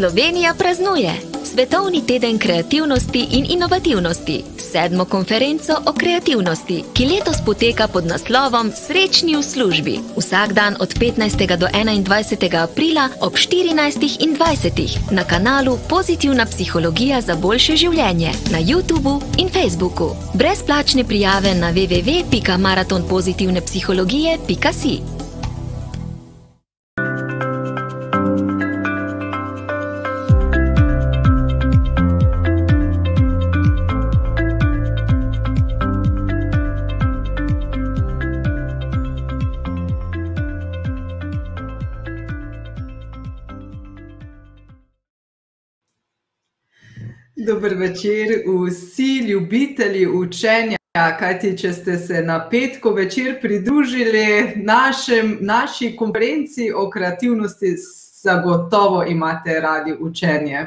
Slovenija praznuje Svetovni teden kreativnosti in inovativnosti, sedmo konferenco o kreativnosti, ki letos poteka pod naslovom Srečni v službi. Vsak dan od 15. do 21. aprila ob 14. in 20. na kanalu Pozitivna psihologija za boljše življenje na YouTubu in Facebooku. Brezplačne prijave na www.maratonpozitivnepsihologije.si. večer, vsi ljubitelji učenja. Kajti, če ste se na petko večer pridružili našem, naši konferenci o kreativnosti, zagotovo imate radi učenje.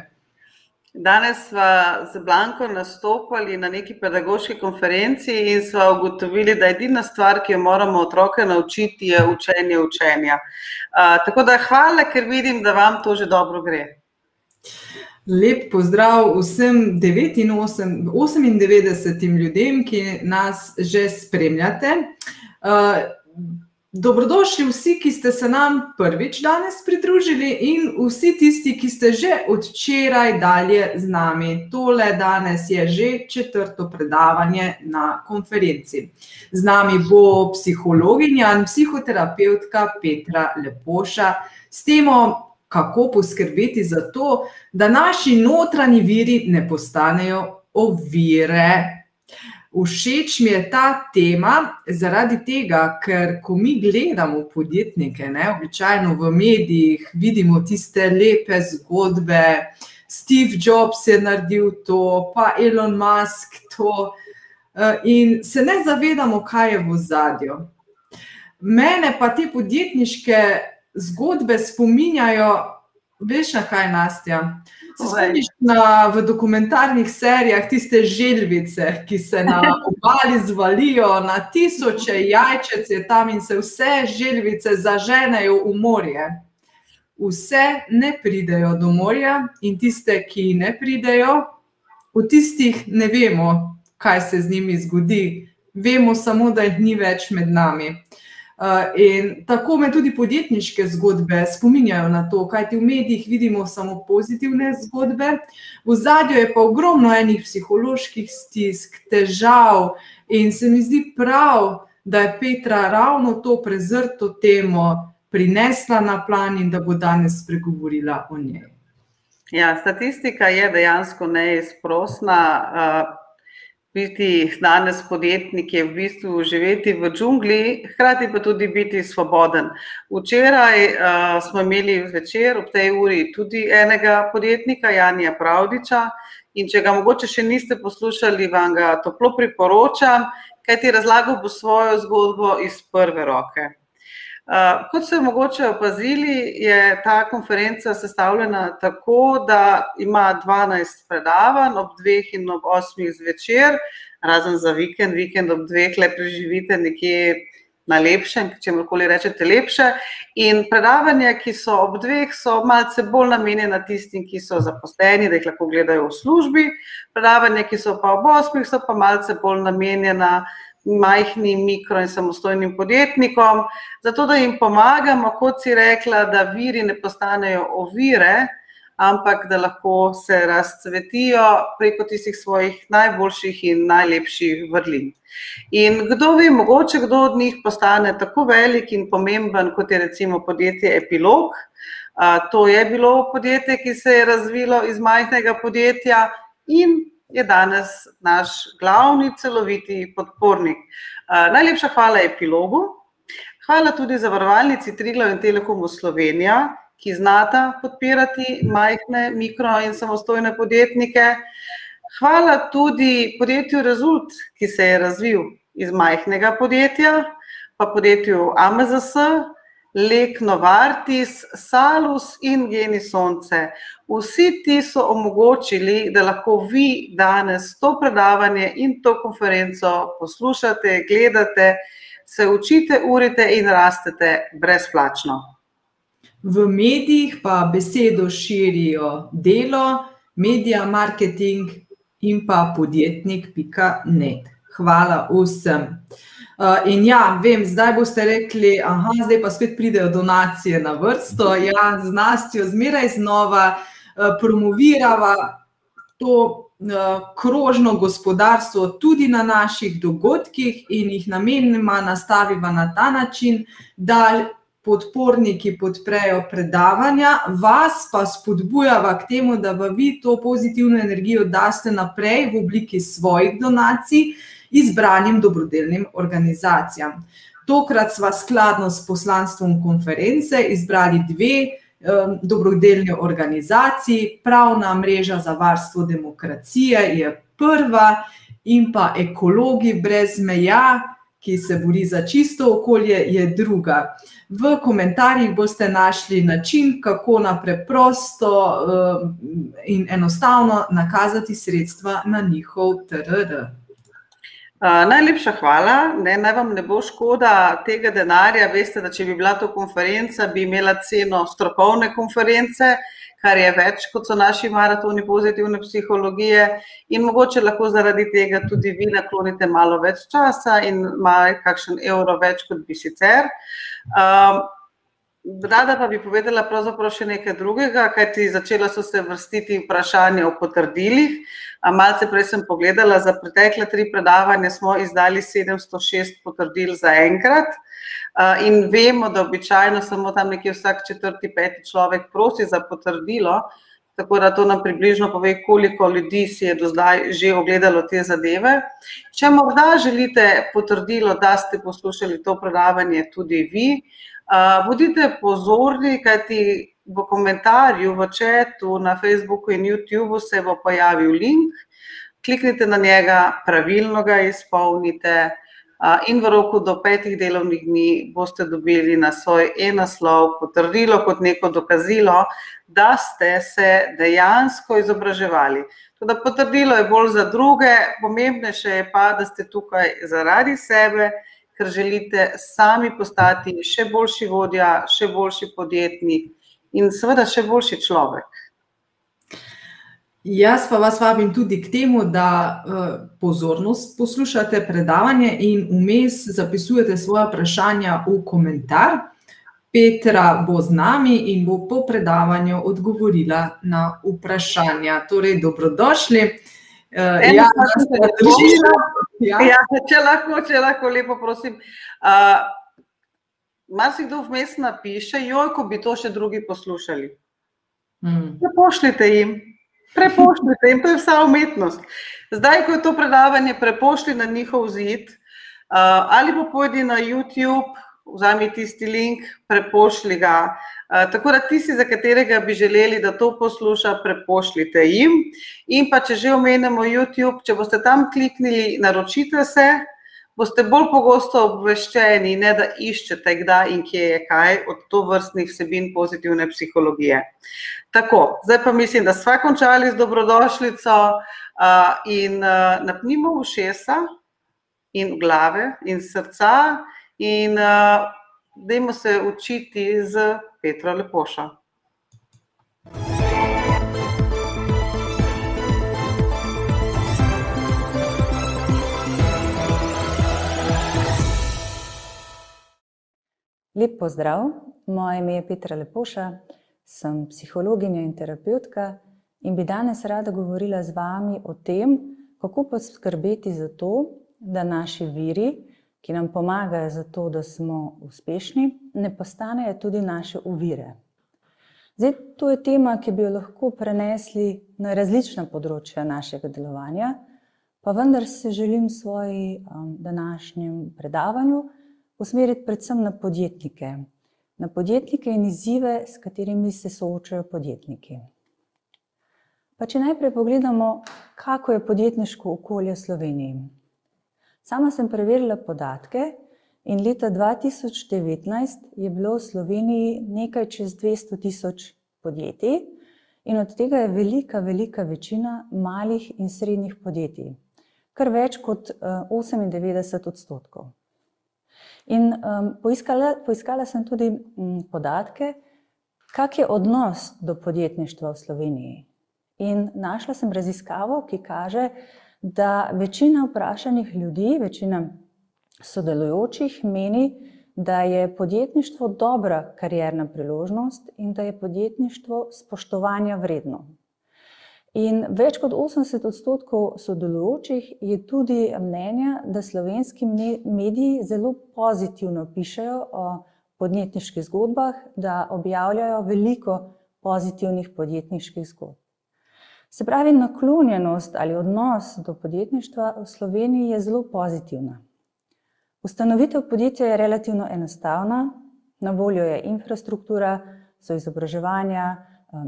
Danes smo z Blanko nastopili na neki pedagoški konferenci in smo ugotovili, da je edina stvar, ki jo moramo otroke naučiti, je učenje učenja. Uh, tako da hvala, ker vidim, da vam to že dobro gre. Lep pozdrav vsem 98 ljudem, ki nas že spremljate. Dobrodošli vsi, ki ste se nam prvič danes pridružili, in vsi tisti, ki ste že od včeraj dalje z nami. Tole danes je že četrto predavanje na konferenci. Z nami bo psihologinja in psihoterapeutka Petra Lepoša s temo kako poskrbeti za to, da naši notranji viri ne postanejo ovire. Všeč mi je ta tema zaradi tega, ker ko mi gledamo podjetnike, ne, običajno v medijih vidimo tiste lepe zgodbe, Steve Jobs je naredil to, pa Elon Musk to, eh, in se ne zavedamo, kaj je v zadju. Mene pa te podjetniške zgodbe spominjajo, veš, na kaj Nastja. Se spomniš na, v dokumentarnih serijah tiste želvice, ki se na obali zvalijo, na tisoče jajčec je tam in se vse želvice zaženejo v morje. Vse ne pridejo do morja in tiste, ki ne pridejo, v tistih ne vemo, kaj se z njimi zgodi. Vemo samo, da jih ni več med nami. Eh, in tako me tudi podjetniške zgodbe spominjajo na to, kajti v medijih vidimo samo pozitivne zgodbe, v zadju je pa ogromno enih psiholoških stisk, težav, in se mi zdi prav, da je Petra ravno to prezrto temo prinesla na plan in da bo danes spregovorila o njej. Ja, statistika je dejansko neizprosna. Biti danes podjetnik, je v bistvu živeti v džungli, hkrati pa tudi biti svoboden. Včeraj uh, smo imeli večer ob tej uri tudi enega podjetnika, Janja Pravdiča. In če ga mogoče še niste poslušali, vam ga toplo priporočam, kajti razlagal bo svojo zgodbo iz prve roke. Kot ste mogoče opazili, je ta konferenca sestavljena tako, da ima 12 predavanj ob 2 in ob 8 zvečer, razen za vikend, vikend ob 2, le preživite nekje na lepšem, če morkoli rečete lepše. In predavanja, ki so ob 2, so malce bolj namenjena tistim, ki so zaposleni, da jih lahko gledajo v službi, predavanja, ki so pa ob 8, so pa malce bolj namenjena majhnim, mikro in samostojnim podjetnikom, zato da jim pomagamo, kot si rekla, da viri ne postanejo ovire, ampak da lahko se razcvetijo preko tistih svojih najboljših in najlepših vrlin. In kdo ve, mogoče kdo od njih postane tako velik in pomemben, kot je recimo podjetje Epilog. To je bilo podjetje, ki se je razvilo iz majhnega podjetja in je danes naš glavni celoviti podpornik. Najlepša hvala epilogu, hvala tudi zavarovalnici Triglav in Telekomu Slovenija, ki znata podpirati majhne, mikro in samostojne podjetnike. Hvala tudi podjetju Rezult, ki se je razvil iz majhnega podjetja, pa podjetju AMZS, Lek Novartis, Salus in Geni Sonce. Vsi ti so omogočili, da lahko vi danes to predavanje in to konferenco poslušate, gledate, se učite, urite in rastete brezplačno. V medijih pa besedo širijo delo, medija, marketing in pa podjetnik.net. Hvala vsem. Uh, in ja, vem, zdaj boste rekli, da zdaj pa spet pridejo donacije na vrsto. Ja, z nastjo zmeraj znova uh, promoviramo to uh, krožno gospodarstvo tudi na naših dogodkih in jih namenoma nastavimo na ta način, da podporniki podprejo predavanja, vas pa spodbujava k temu, da vi to pozitivno energijo daste naprej v obliki svojih donacij izbranim dobrodelnim organizacijam. Tokrat smo skladno s poslanstvom konference izbrali dve dobrodelne organizaciji. Pravna mreža za varstvo demokracije je prva, in pa ekologi brez meja, ki se bori za čisto okolje, je druga. V komentarjih boste našli način, kako na preprosto in enostavno nakazati sredstva na njihov TRR. Uh, najlepša hvala. Ne, naj vam ne bo škoda tega denarja. Veste, da če bi bila to konferenca, bi imela ceno strokovne konference, kar je več kot so naši maratoni pozitivne psihologije. In mogoče lahko zaradi tega tudi vi naklonite malo več časa in malo kakšen evro več, kot bi sicer. Uh, Rada pa bi povedala pravzaprav še nekaj drugega, kajti začela so se vrstiti vprašanja o potrdilih. Malce prej sem pogledala, za pretekle tri predavanja smo izdali 706 potrdil za enkrat in vemo, da običajno samo tam nekje vsak četrti, peti človek prosi za potrdilo, tako da to nam približno pove, koliko ljudi si je do zdaj že ogledalo te zadeve. Če morda želite potrdilo, da ste poslušali to predavanje tudi vi, Bodite pozorni, kajti v komentarju, v četu, na Facebooku in YouTubu se bo pojavil link. Kliknite na njega, pravilno ga izpolnite in v roku do petih delovnih dni boste dobili na svoj e-naslov potrdilo kot neko dokazilo, da ste se dejansko izobraževali. Teda potrdilo je bolj za druge, pomembnejše je pa, da ste tukaj zaradi sebe, ker želite sami postati še boljši vodja, še boljši podjetnik in seveda še boljši človek. Jaz pa vas vabim tudi k temu, da uh, pozornost poslušate predavanje in vmes zapisujete svoje vprašanja v komentar. Petra bo z nami in bo po predavanju odgovorila na vprašanja. Torej, dobrodošli. Uh, ja, da ste držali. Ja. Ja, če lahko, če lahko, lepo prosim. Uh, Mar si kdo vmes napiše, joj, ko bi to še drugi poslušali. Mm. Prepošljite jim, prepošljite jim, to je vsa umetnost. Zdaj, ko je to predavanje, prepošli na njihov zid uh, ali pa pojdi na YouTube, vzami tisti link, prepošli ga. Tako da tisti, za katerega bi želeli, da to posluša, prepošljite jim. In pa, če že omenjamo YouTube, če boste tam kliknili, naročite se, boste bolj pogosto obveščeni, ne da iščete, kdaj in kje je kaj od to vrstnih vsebin pozitivne psihologije. Tako, zdaj pa mislim, da smo končali z dobrodošlico uh, in uh, napnimo ušesa in glave in srca in uh, dajmo se učiti z Petro Lepoša. Lep pozdrav, moje ime je Petra Lepoša, sem psihologinja in terapeutka in bi danes rada govorila z vami o tem, kako poskrbeti za to, da naši viri, ki nam pomagajo za to, da smo uspešni, ne postanejo tudi naše uvire. Zdaj, to je tema, ki bi jo lahko prenesli na različna področja našega delovanja, pa vendar se želim v svoji um, današnjem predavanju usmeriti predvsem na podjetnike, na podjetnike in izzive, s katerimi se soočajo podjetniki. Pa če najprej pogledamo, kako je podjetniško okolje v Sloveniji. Sama sem preverila podatke in leta 2019 je bilo v Sloveniji nekaj čez 200 tisoč podjetij in od tega je velika, velika večina malih in srednjih podjetij, kar več kot 98 odstotkov. In um, poiskala, poiskala sem tudi um, podatke, kak je odnos do podjetništva v Sloveniji. In našla sem raziskavo, ki kaže, da večina vprašanih ljudi, večina sodelujočih meni, da je podjetništvo dobra karjerna priložnost in da je podjetništvo spoštovanja vredno. In več kot 80 odstotkov sodelujočih je tudi mnenja, da slovenski mediji zelo pozitivno pišejo o podjetniških zgodbah, da objavljajo veliko pozitivnih podjetniških zgodb. Se pravi, naklonjenost ali odnos do podjetništva v Sloveniji je zelo pozitivna. Ustanovitev podjetja je relativno enostavna, na voljo je infrastruktura, so izobraževanja,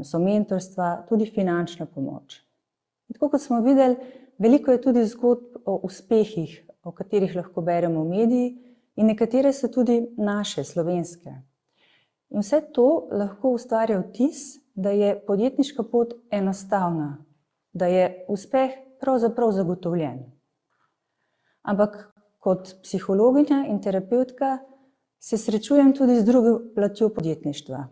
so mentorstva, tudi finančna pomoč. Tako kot smo videli, veliko je tudi zgodb o uspehih, o katerih lahko beremo v mediji, in nekatere so tudi naše, slovenske. In vse to lahko ustvarja vtis, da je podjetniška pot enostavna, da je uspeh pravzaprav zagotovljen. Ampak kot psihologinja in terapeutka se srečujem tudi z drugo platjo podjetništva.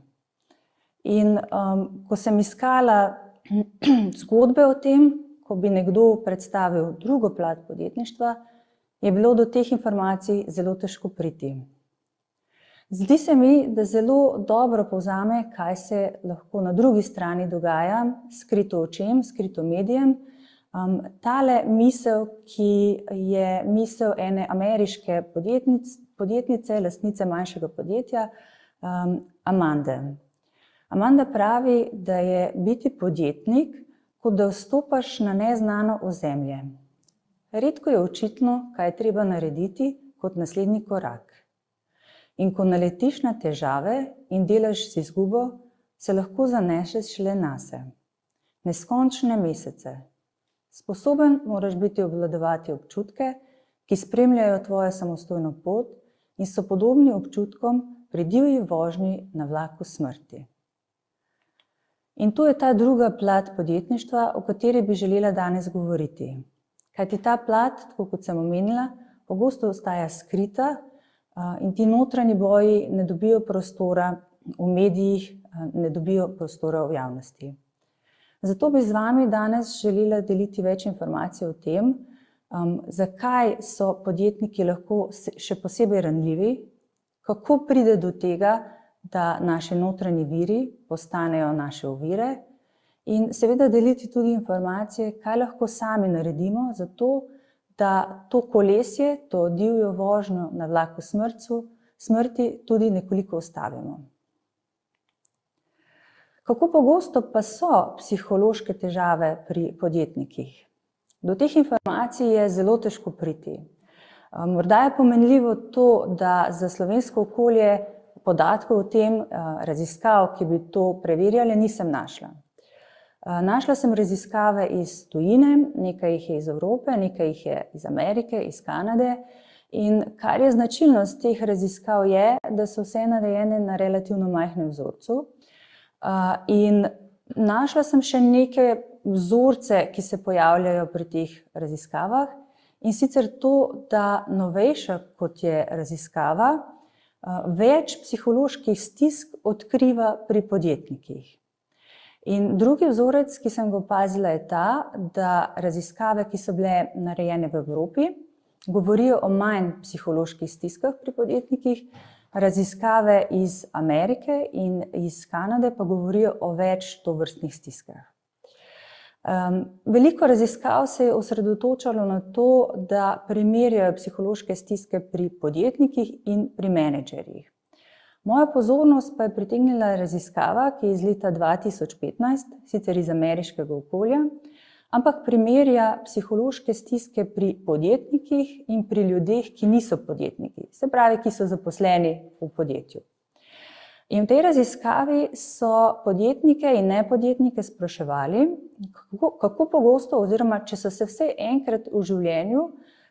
In um, ko sem iskala zgodbe o tem, ko bi nekdo predstavil drugo plat podjetništva, je bilo do teh informacij zelo težko priti. Zdi se mi, da zelo dobro povzame, kaj se lahko na drugi strani dogaja, skrito očem, skrito medijem. Um, tale misel, ki je misel ene ameriške podjetnice, podjetnice lastnice manjšega podjetja, um, Amande. Amanda pravi, da je biti podjetnik, kot da vstopaš na neznano ozemlje. Redko je očitno, kaj je treba narediti kot naslednji korak. In ko naletiš na težave in delaš z izgubo, se lahko zaneseš šele na sebe. Neskončne mesece. Sposoben moraš biti obvladovati občutke, ki spremljajo tvojo samostojno pot in so podobni občutkom pri divji vožnji na vlaku smrti. In to je ta druga plat podjetništva, o kateri bi želela danes govoriti. Kajti ta plat, kot sem omenila, pogosto ostaja skrita, in ti notranji boji ne dobijo prostora v medijih, ne dobijo prostora v javnosti. Zato bi z vami danes želela deliti več informacij o tem, um, zakaj so podjetniki lahko še posebej ranljivi, kako pride do tega, da naše notranji viri postanejo naše ovire, in seveda deliti tudi informacije, kaj lahko sami naredimo za to, da to kolesje, to divjo vožnjo na vlaku smrcu, smrti tudi nekoliko ustavimo. Kako pogosto pa so psihološke težave pri podjetnikih? Do teh informacij je zelo težko priti. Morda je pomenljivo to, da za slovensko okolje podatkov o tem, raziskav, ki bi to preverjali, nisem našla. Eh, našla sem raziskave iz tujine, nekaj jih je iz Evrope, nekaj jih je iz Amerike, iz Kanade. In kar je značilnost teh raziskav, je, da so vse narejene na relativno majhnem vzorcu. Eh, in našla sem še neke vzorce, ki se pojavljajo pri teh raziskavah. In sicer to, da novejša kot je raziskava, eh, več psiholoških stisk odkriva pri podjetnikih. In drugi vzorec, ki sem ga opazila, je ta, da raziskave, ki so bile narejene v Evropi, govorijo o manj psiholoških stiskah pri podjetnikih, raziskave iz Amerike in iz Kanade pa govorijo o več tovrstnih stiskah. Um, veliko raziskav se je osredotočalo na to, da primerjajo psihološke stiske pri podjetnikih in pri menedžerjih. Moja pozornost pa je pritegnila raziskava, ki je iz leta 2015, sicer iz ameriškega okolja, ampak primerja psihološke stiske pri podjetnikih in pri ljudeh, ki niso podjetniki, se pravi, ki so zaposleni v podjetju. In v tej raziskavi so podjetnike in nepodjetnike spraševali, kako, kako pogosto, oziroma če so se vse enkrat v življenju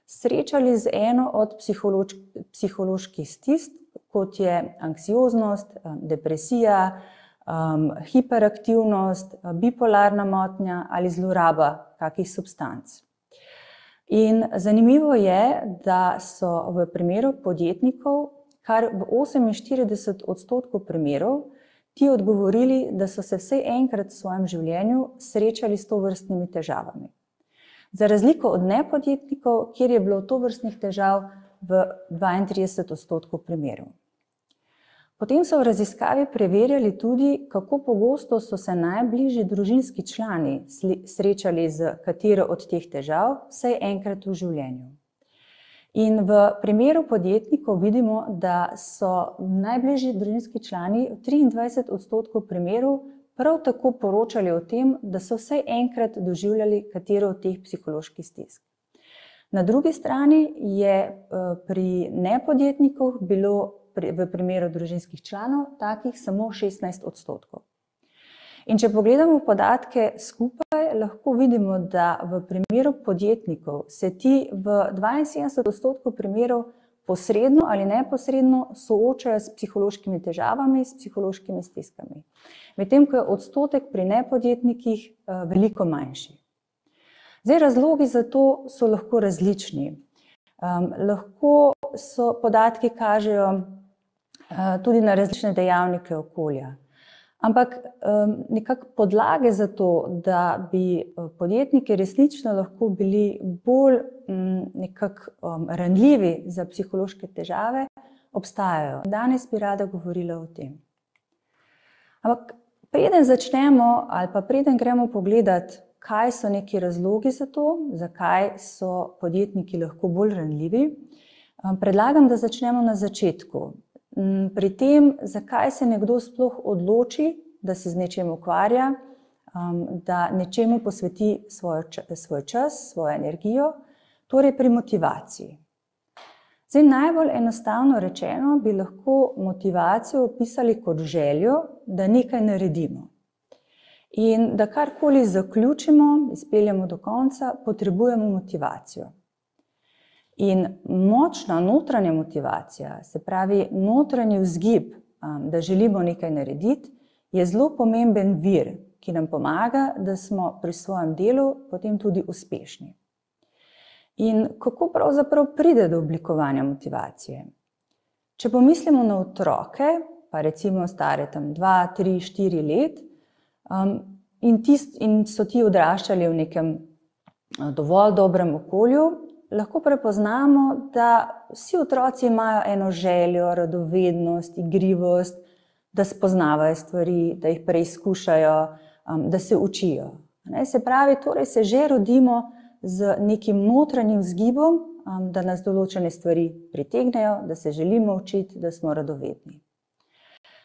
srečali z eno od psiholoških stisk, kot je anksioznost, depresija, hiperaktivnost, bipolarna motnja ali zloraba kakih substanc. In zanimivo je, da so v primeru podjetnikov kar v 48 odstotkov primerov ti odgovorili, da so se vsaj enkrat v svojem življenju srečali s tovrstnimi težavami. Za razliko od nepodjetnikov, kjer je bilo tovrstnih težav v 32 odstotkov primerov. Potem so v raziskavi preverjali tudi, kako pogosto so se najbližji družinski člani srečali s katero od teh težav vsaj enkrat v življenju. In v primeru podjetnikov vidimo, da so najbližji družinski člani v 23 odstotkov primerov prav tako poročali o tem, da so vsaj enkrat doživljali katero od teh psiholoških stisk. Na drugi strani je pri nepodjetnikih bilo v primeru družinskih članov takih samo šestnajst odstotkov. In če pogledamo podatke skupaj, lahko vidimo, da v primeru podjetnikov se ti v dvainsedemdeset odstotkov primerov posredno ali neposredno soočajo s psihološkimi težavami, s psihološkimi stiskami. Medtem ko je odstotek pri nepodjetnikih veliko manjši. Zdaj, razlogi za to so lahko različni. lahko so podatki kažejo tudi na različne dejavnike okolja. Ampak nekako podlage za to, da bi podjetniki resnično lahko bili bolj nekako ranljivi za psihološke težave, obstajajo. Danes bi rada govorila o tem. Ampak preden začnemo ali pa preden gremo pogledat, kaj so neki razlogi za to, zakaj so podjetniki lahko bolj ranljivi, predlagam, da začnemo na začetku. Pri tem, zakaj se nekdo sploh odloči, da se z nečim ukvarja, da nečemu posveti svojo svoj čas, svojo energijo, torej pri motivaciji. Zdaj, najbolj enostavno rečeno bi lahko motivacijo opisali kot željo, da nekaj naredimo. In da karkoli zaključimo, izpeljemo do konca, potrebujemo motivacijo. In močna notranja motivacija, se pravi notranji vzgib, da želimo nekaj narediti, je zelo pomemben vir, ki nam pomaga, da smo pri svojem delu potem tudi uspešni. In kako pravzaprav pride do oblikovanja motivacije? Če pomislimo na otroke, pa recimo stare tam dva, tri, štiri let, in in so ti odraščali v nekem dovolj dobrem okolju, lahko prepoznamo, da vsi otroci imajo eno željo, radovednost, igrivost, da spoznavajo stvari, da jih preizkušajo, da se učijo, se pravi, torej se že rodimo z nekim notranjim vzgibom, da nas določene stvari pritegnejo, da se želimo učiti, da smo radovedni.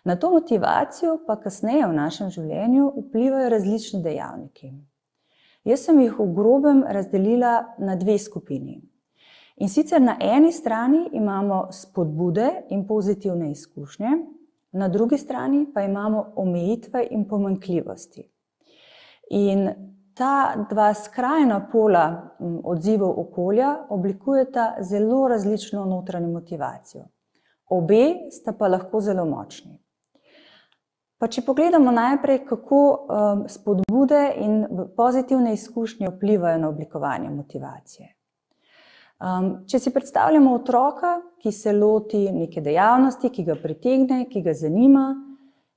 Na to motivacijo pa kasneje v našem življenju vplivajo različni dejavniki. Jaz sem jih v grobem razdelila na dve skupini. In sicer na eni strani imamo spodbude in pozitivne izkušnje, na drugi strani pa imamo omejitve in pomanjkljivosti. In ta dva skrajna pola odzivov okolja oblikujeta zelo različno notranjo motivacijo. Obe sta pa lahko zelo močni. Pa če pogledamo najprej, kako spodbude in pozitivne izkušnje vplivajo na oblikovanje motivacije. če si predstavljamo otroka, ki se loti neke dejavnosti, ki ga pritegne, ki ga zanima,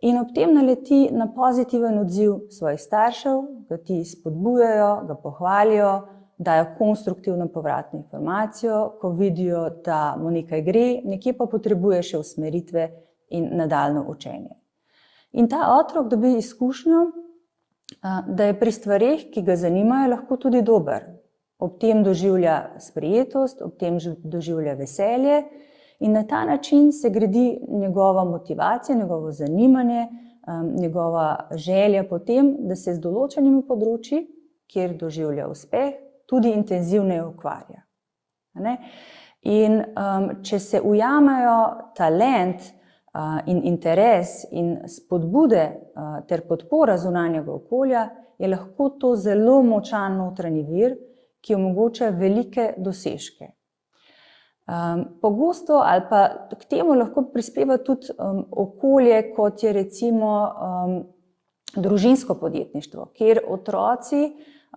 in ob tem naleti na pozitiven odziv svojih staršev, ga ti spodbujajo, ga pohvalijo, dajo konstruktivno povratno informacijo, ko vidijo, da mu nekaj gre, nekje pa potrebuje še usmeritve in nadaljnje učenje. In ta otrok dobi izkušnjo, da je pri stvareh, ki ga zanimajo, lahko tudi dober. Ob tem doživlja sprejetost, ob tem doživlja veselje in na ta način se gradi njegova motivacija, njegovo zanimanje, njegova želja po tem, da se z določenimi področji, kjer doživlja uspeh, tudi intenzivneje ukvarja. In če se ujamejo talent in interes in spodbude ter podpora zunanjega okolja, je lahko to zelo močan notranji vir, ki omogoča velike dosežke. Um, pogosto ali pa k temu lahko prispeva tudi um, okolje, kot je recimo um, družinsko podjetništvo, kjer otroci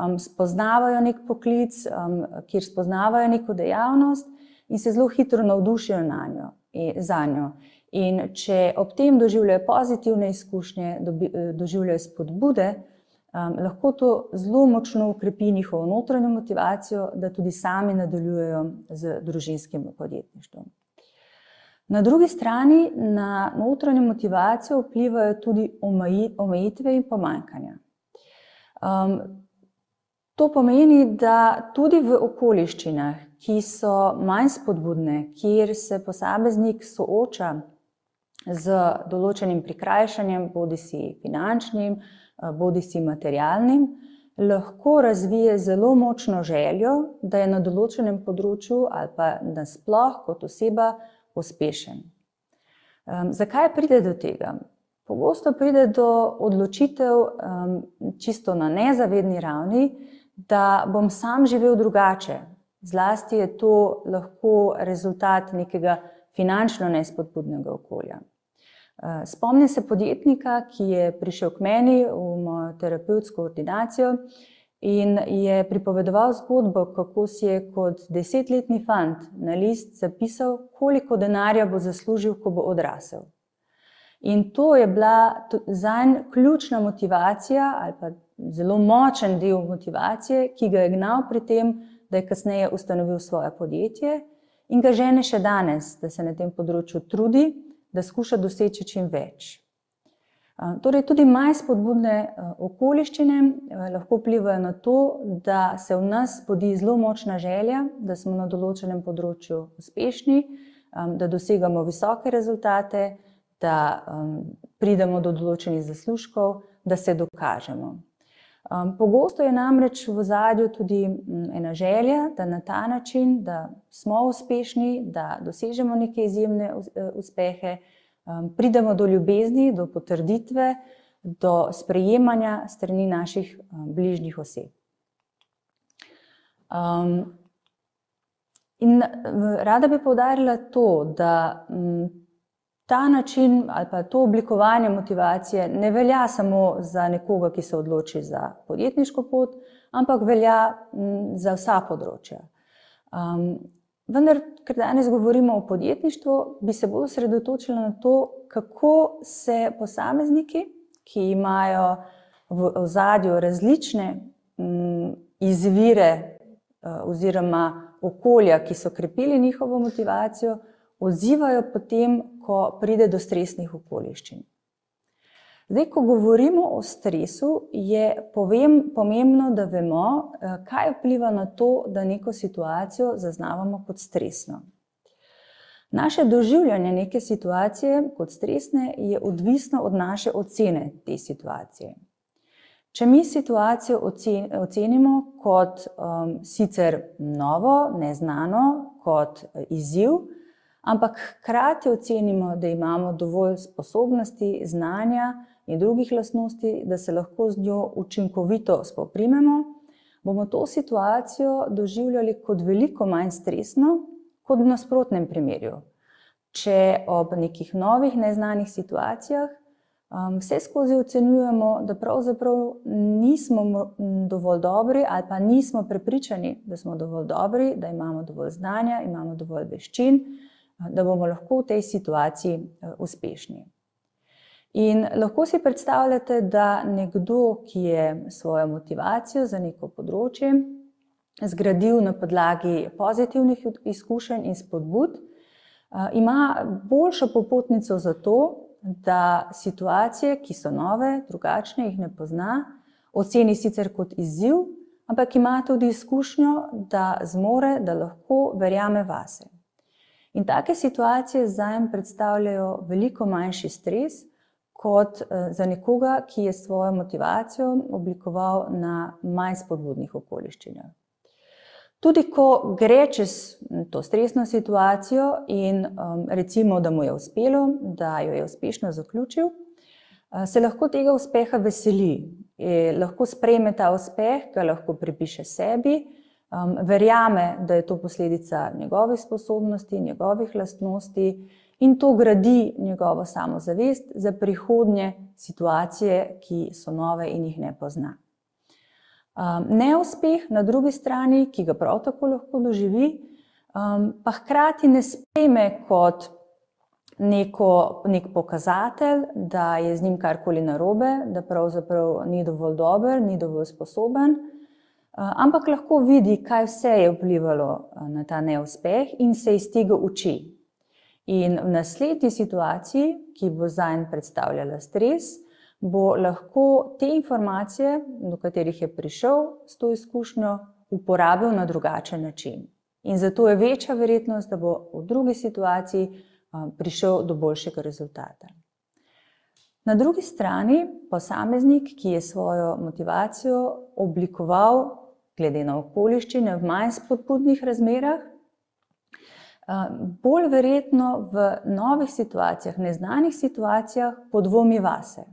um, spoznavajo nek poklic, um, kjer spoznavajo neko dejavnost in se zelo hitro navdušijo na njo, za njo. In če ob tem doživljajo pozitivne izkušnje, dobi, doživljajo spodbude, um, lahko to zelo močno ukrepi njihovo notranjo motivacijo, da tudi sami nadaljujejo z družinskim podjetništvom. Na drugi strani na notranjo motivacijo vplivajo tudi omejitve in pomankanja. Um, to pomeni, da tudi v okoliščinah, ki so manj spodbudne, kjer se posameznik sooča z določenim prikrajšanjem, bodi si finančnim, Eh, bodi si materialnim, lahko razvije zelo močno željo, da je na določenem področju ali pa nasploh kot oseba uspešen. Um, zakaj pride do tega? Pogosto pride do odločitev um, čisto na nezavedni ravni, da bom sam živel drugače. Zlasti je to lahko rezultat nekega finančno nespodbudnega okolja. Eh, spomnim se podjetnika, ki je prišel k meni v mojo terapevtsko ordinacijo in je pripovedoval zgodbo, kako si je kot desetletni fant na list zapisal, koliko denarja bo zaslužil, ko bo odrasel. In to je bila za njega ključna motivacija, ali pa zelo močen del motivacije, ki ga je gnal pri tem, da je kasneje ustanovil svoje podjetje in ga žene še danes, da se na tem področju trudi da skuša doseči čim več. Torej, tudi manj spodbudne okoliščine lahko vplivajo na to, da se v nas podi zelo močna želja, da smo na določenem področju uspešni, da dosegamo visoke rezultate, da pridemo do določenih zaslužkov, da se dokažemo. Um, pogosto je namreč v zadju tudi um, ena želja, da na ta način, da smo uspešni, da dosežemo neke izjemne uh, uspehe, um, pridemo do ljubezni, do potrditve, do sprejemanja strani naših um, bližnjih oseb. Um, in rada bi povdarila to, da um, ta način ali pa to oblikovanje motivacije ne velja samo za nekoga, ki se odloči za podjetniško pot, ampak velja za vsa področja. Um, vendar, ker danes govorimo o podjetništvu, bi se bolj osredotočila na to, kako se posamezniki, ki imajo v ozadju različne um, izvire uh, oziroma okolja, ki so krepili njihovo motivacijo, odzivajo potem, ko pride do stresnih okoliščin. Zdaj, ko govorimo o stresu, je povem, pomembno, da vemo, eh, kaj vpliva na to, da neko situacijo zaznavamo kot stresno. Naše doživljanje neke situacije kot stresne je odvisno od naše ocene te situacije. Če mi situacijo ocenimo kot um, sicer novo, neznano, kot izziv, ampak hkrati ocenimo, da imamo dovolj sposobnosti, znanja in drugih lastnosti, da se lahko z njo učinkovito spoprimemo, bomo to situacijo doživljali kot veliko manj stresno, kot v nasprotnem primerju. Če ob nekih novih, neznanih situacijah um, vse skozi ocenjujemo, da pravzaprav nismo dovolj dobri, ali pa nismo prepričani, da smo dovolj dobri, da imamo dovolj znanja, imamo dovolj veščin, da bomo lahko v tej situaciji eh, uspešni. In lahko si predstavljate, da nekdo, ki je svojo motivacijo za neko področje zgradil na podlagi pozitivnih izkušenj in spodbud, eh, ima boljšo popotnico za to, da situacije, ki so nove, drugačne, jih ne pozna, oceni sicer kot izziv, ampak ima tudi izkušnjo, da zmore, da lahko verjame vase. In take situacije zajem predstavljajo veliko manjši stres kot eh, za nekoga, ki je svojo motivacijo oblikoval na manj spodbudnih okoliščinah. Tudi ko gre čez to stresno situacijo in recimo, da mu je uspelo, da jo je uspešno zaključil, eh, se lahko tega uspeha veseli, lahko sprejme ta uspeh, ga lahko pripiše sebi, um, verjame, da je to posledica njegovih sposobnosti, njegovih lastnosti in to gradi njegovo samozavest za prihodnje situacije, ki so nove in jih ne pozna. Um, neuspeh na drugi strani, ki ga prav tako lahko doživi, um, pa hkrati ne sprejme kot neko, nek pokazatelj, da je z njim karkoli narobe, da pravzaprav ni dovolj dober, ni dovolj sposoben, ampak lahko vidi, kaj vse je vplivalo uh, na ta neuspeh in se iz tega uči. In v naslednji situaciji, ki bo za en predstavljala stres, bo lahko te informacije, do katerih je prišel s to izkušnjo, uporabil na drugačen način. In zato je večja verjetnost, da bo v drugi situaciji prišel do boljšega rezultata. Na drugi strani posameznik, ki je svojo motivacijo oblikoval glede na okoliščine v manj spodbudnih razmerah, bolj verjetno v novih situacijah, neznanih situacijah podvomi vase.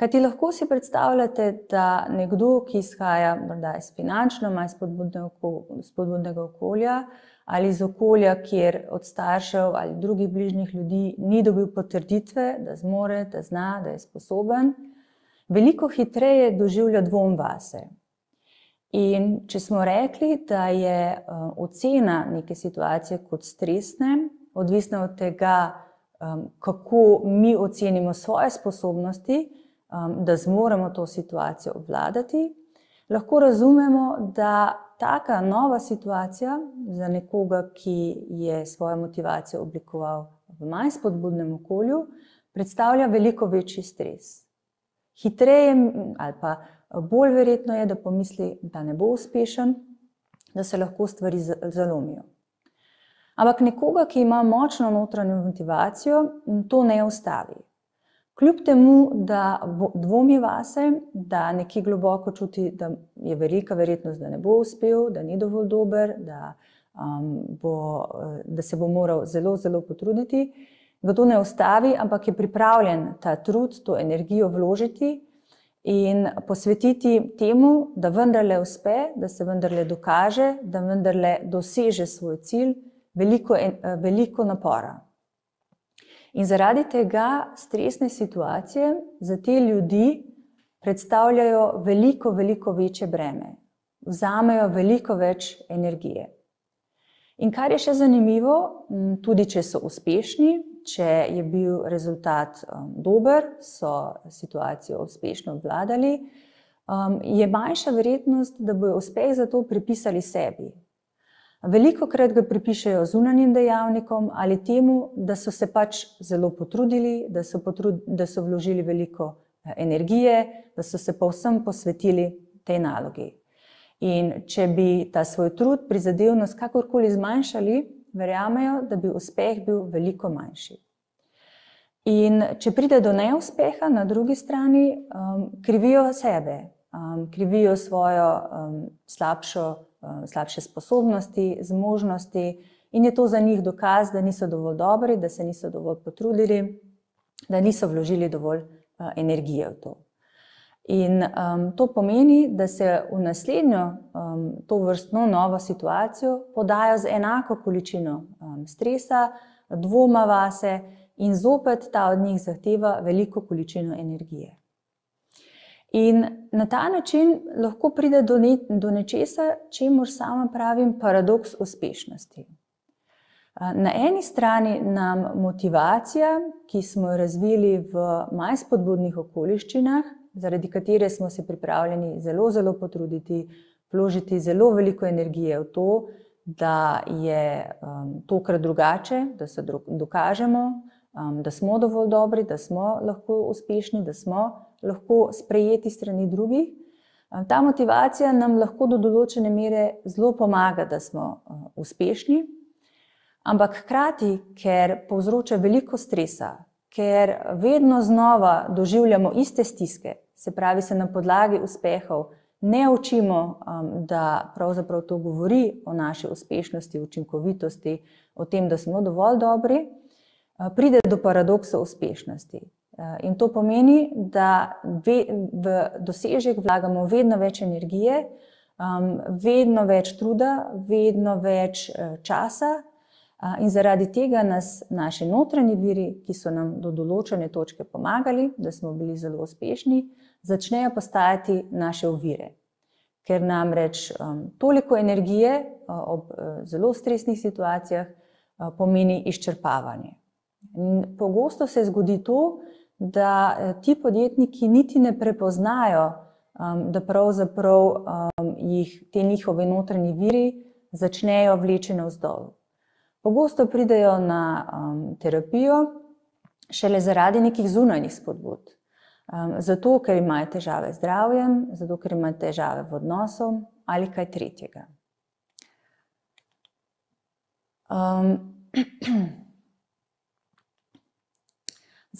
Kajti lahko si predstavljate, da nekdo, ki izhaja morda iz finančno manj spodbudnega okolja ali iz okolja, kjer od staršev ali drugih bližnjih ljudi ni dobil potrditve, da zmore, da zna, da je sposoben, veliko hitreje doživlja dvom vase. In če smo rekli, da je uh, ocena neke situacije kot stresne, odvisna od tega, um, kako mi ocenimo svoje sposobnosti, um, da zmoremo to situacijo obvladati, lahko razumemo, da taka nova situacija za nekoga, ki je svojo motivacijo oblikoval v manj spodbudnem okolju, predstavlja veliko večji stres. Hitreje ali pa bolj verjetno je, da pomisli, da ne bo uspešen, da se lahko stvari zalomijo. Ampak nekoga, ki ima močno notranjo motivacijo, to ne ustavi. Kljub temu, da dvomi vase, da nekje globoko čuti, da je velika verjetnost, da ne bo uspel, da ni dovolj dober, da, um, bo, da se bo moral zelo, zelo potruditi, ga to ne ustavi, ampak je pripravljen ta trud, to energijo vložiti in posvetiti temu, da vendarle uspe, da se vendarle dokaže, da vendarle doseže svoj cilj, veliko, veliko napora. In zaradi tega stresne situacije za te ljudi predstavljajo veliko, veliko večje breme, vzamejo veliko več energije. In kar je še zanimivo, tudi če so uspešni, če je bil rezultat um, dober, so situacijo uspešno obvladali, um, je manjša verjetnost, da bojo uspeh za to pripisali sebi, Veliko krat ga pripišajo zunanjim dejavnikom ali temu, da so se pač zelo potrudili, da so, potrud, da so vložili veliko eh, energije, da so se povsem posvetili tej nalogi. In če bi ta svoj trud, prizadevnost kakorkoli zmanjšali, verjamejo, da bi uspeh bil veliko manjši. In če pride do neuspeha, na drugi strani um, krivijo sebe, um, krivijo svojo um, slabšo Eh, slabše sposobnosti, zmožnosti, in je to za njih dokaz, da niso dovolj dobri, da se niso dovolj potrudili, da niso vložili dovolj uh, energije v to. In um, to pomeni, da se v naslednjo um, to vrstno novo situacijo podajo z enako količino um, stresa, dvoma vase, in zopet ta od njih zahteva veliko količino energije. In na ta način lahko pride do, ne, do nečesa, čemu sama pravim paradoks uspešnosti. Na eni strani nam motivacija, ki smo jo razvili v manj spodbudnih okoliščinah, zaradi katere smo se pripravljeni zelo, zelo potruditi, vložiti zelo veliko energije v to, da je um, tokrat drugače, da se dokažemo, um, da smo dovolj dobri, da smo lahko uspešni, da smo lahko sprejeti strani drugih. Um, ta motivacija nam lahko do določene mere zelo pomaga, da smo uh, uspešni, ampak hkrati, ker povzroča veliko stresa, ker vedno znova doživljamo iste stiske, se pravi, se na podlagi uspehov ne učimo, um, da pravzaprav to govori o naši uspešnosti, učinkovitosti, o tem, da smo dovolj dobri pride do paradoksa uspešnosti. In to pomeni, da v dosežek vlagamo vedno več energije, um, vedno več truda, vedno več uh, časa, uh, in zaradi tega nas naši notranji viri, ki so nam do določene točke pomagali, da smo bili zelo uspešni, začnejo postajati naše ovire. Ker namreč um, toliko energije uh, ob uh, zelo stresnih situacijah uh, pomeni izčrpavanje. In pogosto se zgodi to, da uh, ti podjetniki niti ne prepoznajo, um, da pravzaprav um, jih te njihove notranje viri začnejo vleči navzdol. Pogosto pridejo na um, terapijo šele zaradi nekih zunanjih spodbud. Um, zato, ker imajo težave z zdravjem, zato, ker imajo težave v odnosu ali kaj tretjega. Um,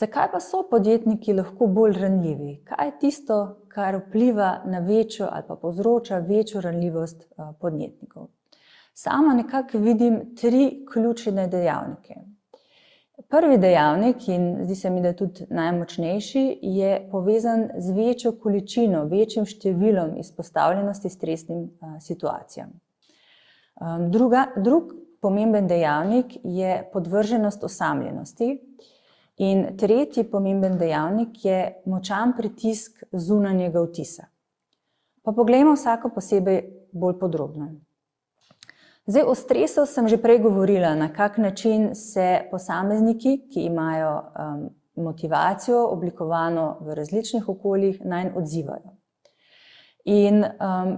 Zakaj pa so podjetniki lahko bolj ranljivi? Kaj je tisto, kar vpliva na večjo ali pa povzroča večjo ranljivost podjetnikov? Sama nekako vidim tri ključne dejavnike. Prvi dejavnik, in zdi se mi, da je tudi najmočnejši, je povezan z večjo količino, večjim številom izpostavljenosti stresnim situacijam. Druga, drug pomemben dejavnik je podvrženost osamljenosti. In tretji pomemben dejavnik je močan pritisk zunanjega vtisa. Pa poglejmo vsako posebej bolj podrobno. Zdaj, o stresu sem že prej govorila, na kak način se posamezniki, ki imajo um, motivacijo oblikovano v različnih okoljih, naj odzivajo. In um,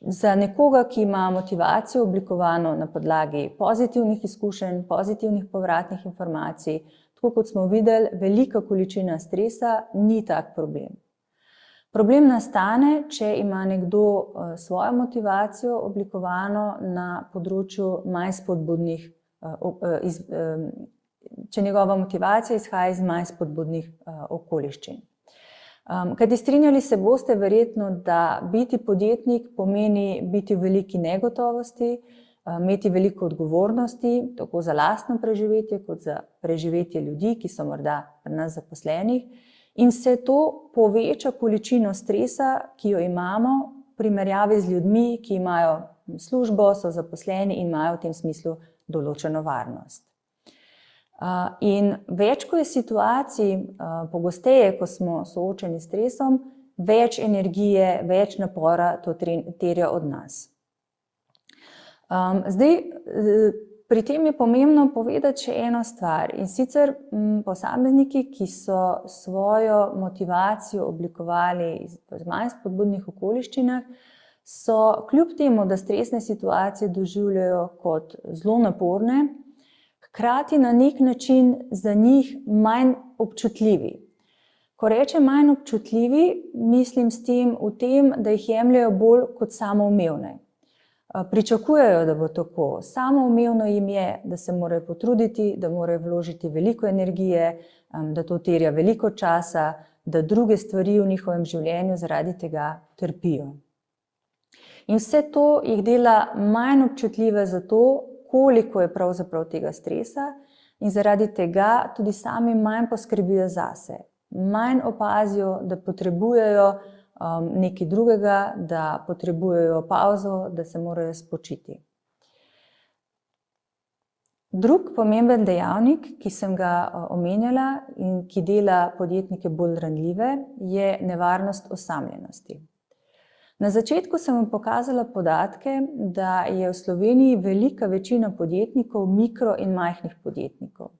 za nekoga, ki ima motivacijo oblikovano na podlagi pozitivnih izkušenj, pozitivnih povratnih informacij, Tako kot smo videli, velika količina stresa ni tak problem. Problem nastane, če ima nekdo eh, svojo motivacijo oblikovano na področju manj spodbudnih, eh, eh, če njegova motivacija izhaja iz manj spodbudnih okoliščin. Kajti strinjali se boste verjetno, da biti podjetnik pomeni biti v veliki negotovosti, Eh, imeti veliko odgovornosti, tako za lastno preživetje, kot za preživetje ljudi, ki so morda pri nas zaposlenih. In se to poveča količino stresa, ki jo imamo v primerjavi z ljudmi, ki imajo službo, so zaposleni in imajo v tem smislu določeno varnost. In več, ko je situacij, pogosteje, ko smo soočeni s stresom, več energije, več napora to terja od nas. Zdaj, pri tem je pomembno povedati še eno stvar. In sicer m, posamezniki, ki so svojo motivacijo oblikovali v manj spodbudnih okoliščinah, so kljub temu, da stresne situacije doživljajo kot zelo naporne, hkrati na nek način za njih manj občutljivi. Ko rečem manj občutljivi, mislim s tem tem, da jih jemljajo bolj kot samoumevne pričakujejo, da bo tako. Samo umevno jim je, da se morajo potruditi, da morajo vložiti veliko energije, da to terja veliko časa, da druge stvari v njihovem življenju zaradi tega trpijo. In vse to jih dela manj občutljive za to, koliko je pravzaprav tega stresa, in zaradi tega tudi sami manj poskrbijo zase, manj opazijo, da potrebujejo um, nekaj drugega, da potrebujejo pauzo, da se morajo spočiti. Drug pomemben dejavnik, ki sem ga uh, omenjala in ki dela podjetnike bolj ranljive, je nevarnost osamljenosti. Na začetku sem vam pokazala podatke, da je v Sloveniji velika večina podjetnikov mikro in majhnih podjetnikov.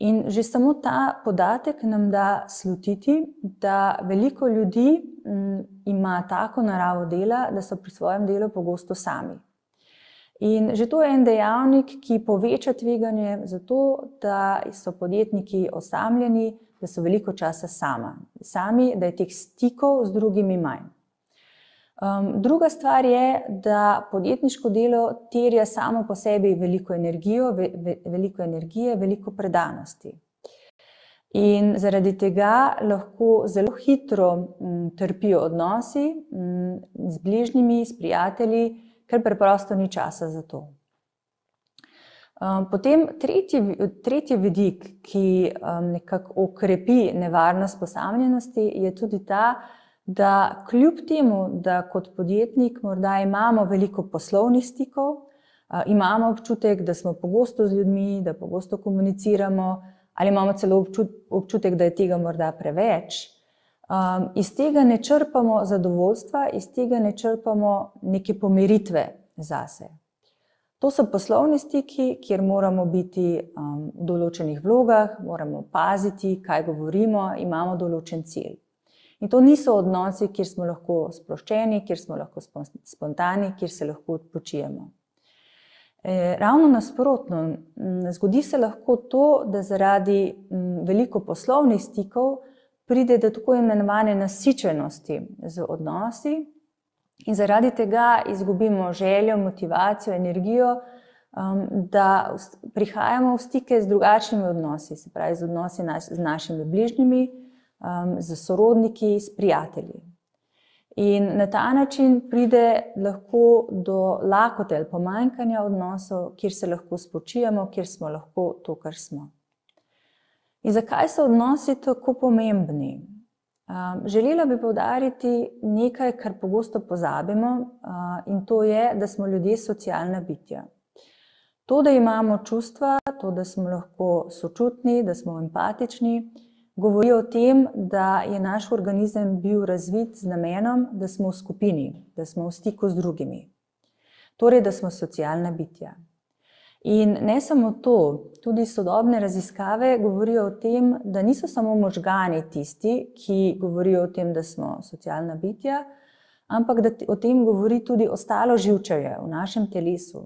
In že samo ta podatek nam da slutiti, da veliko ljudi m, mm, ima tako naravo dela, da so pri svojem delu pogosto sami. In že to je en dejavnik, ki poveča tveganje za to, da so podjetniki osamljeni, da so veliko časa sama. sami, da je teh stikov z drugimi manj. Um, druga stvar je, da podjetniško delo terja samo po sebi veliko, energijo, ve, ve, veliko energije, veliko predanosti. In zaradi tega lahko zelo hitro m, trpijo odnosi m, z bližnjimi, s prijatelji, ker preprosto ni časa za to. Um, potem tretji, tretji vidik, ki um, nekako okrepi nevarnost posamljenosti, je tudi ta, da kljub temu, da kot podjetnik morda imamo veliko poslovnih stikov, imamo občutek, da smo pogosto z ljudmi, da pogosto komuniciramo, ali imamo celo občutek, da je tega morda preveč, iz tega ne črpamo zadovoljstva, iz tega ne črpamo neke pomiritve zase. To so poslovni stiki, kjer moramo biti v določenih vlogah, moramo paziti, kaj govorimo, imamo določen cilj. In to niso odnosi, kjer smo lahko sproščeni, kjer smo lahko spontani, kjer se lahko odpočijemo. Ravno nasprotno, zgodi se lahko to, da zaradi veliko poslovnih stikov pride do tako imenovane nasičenosti z odnosi in zaradi tega izgubimo željo, motivacijo, energijo, da prihajamo v stike z drugačnimi odnosi, se pravi z odnosi z našimi bližnjimi, s sorodniki, s prijatelji. In na ta način pride lahko do lakote ali pomanjkanja odnosov, kjer se lahko spočijemo, kjer smo lahko to, kar smo. In zakaj so odnosi tako pomembni? Želela bi poudariti nekaj, kar pogosto pozabimo, in to je, da smo ljudje socialna bitja. To, da imamo čustva, to, da smo lahko sočutni, da smo empatični, govori o tem, da je naš organizem bil razvit z namenom, da smo v skupini, da smo v stiku z drugimi. Torej, da smo socialna bitja. In ne samo to, tudi sodobne raziskave govorijo o tem, da niso samo možgani tisti, ki govorijo o tem, da smo socialna bitja, ampak da o tem govori tudi ostalo živčevje v našem telesu.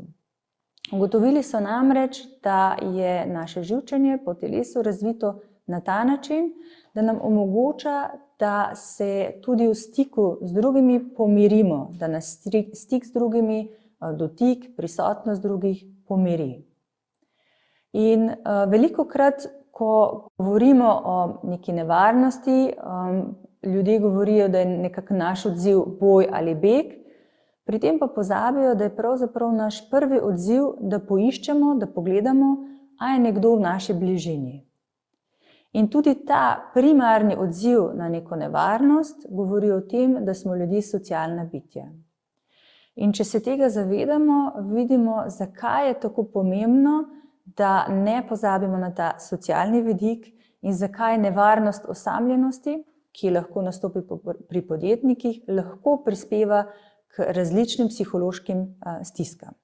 Ugotovili so namreč, da je naše živčenje po telesu razvito na ta način, da nam omogoča, da se tudi v stiku z drugimi pomirimo, da nas stik z drugimi, dotik, prisotnost drugih pomiri. In velikokrat, ko govorimo o neki nevarnosti, ljudje govorijo, da je nekako naš odziv boj ali beg, pri tem pa pozabijo, da je pravzaprav naš prvi odziv, da poiščemo, da pogledamo, a je nekdo v naši bližini. In tudi ta primarni odziv na neko nevarnost govori o tem, da smo ljudje socialna bitja. In če se tega zavedamo, vidimo, zakaj je tako pomembno, da ne pozabimo na ta socialni vidik in zakaj nevarnost osamljenosti, ki lahko nastopi pri podjetnikih, lahko prispeva k različnim psihološkim stiskam.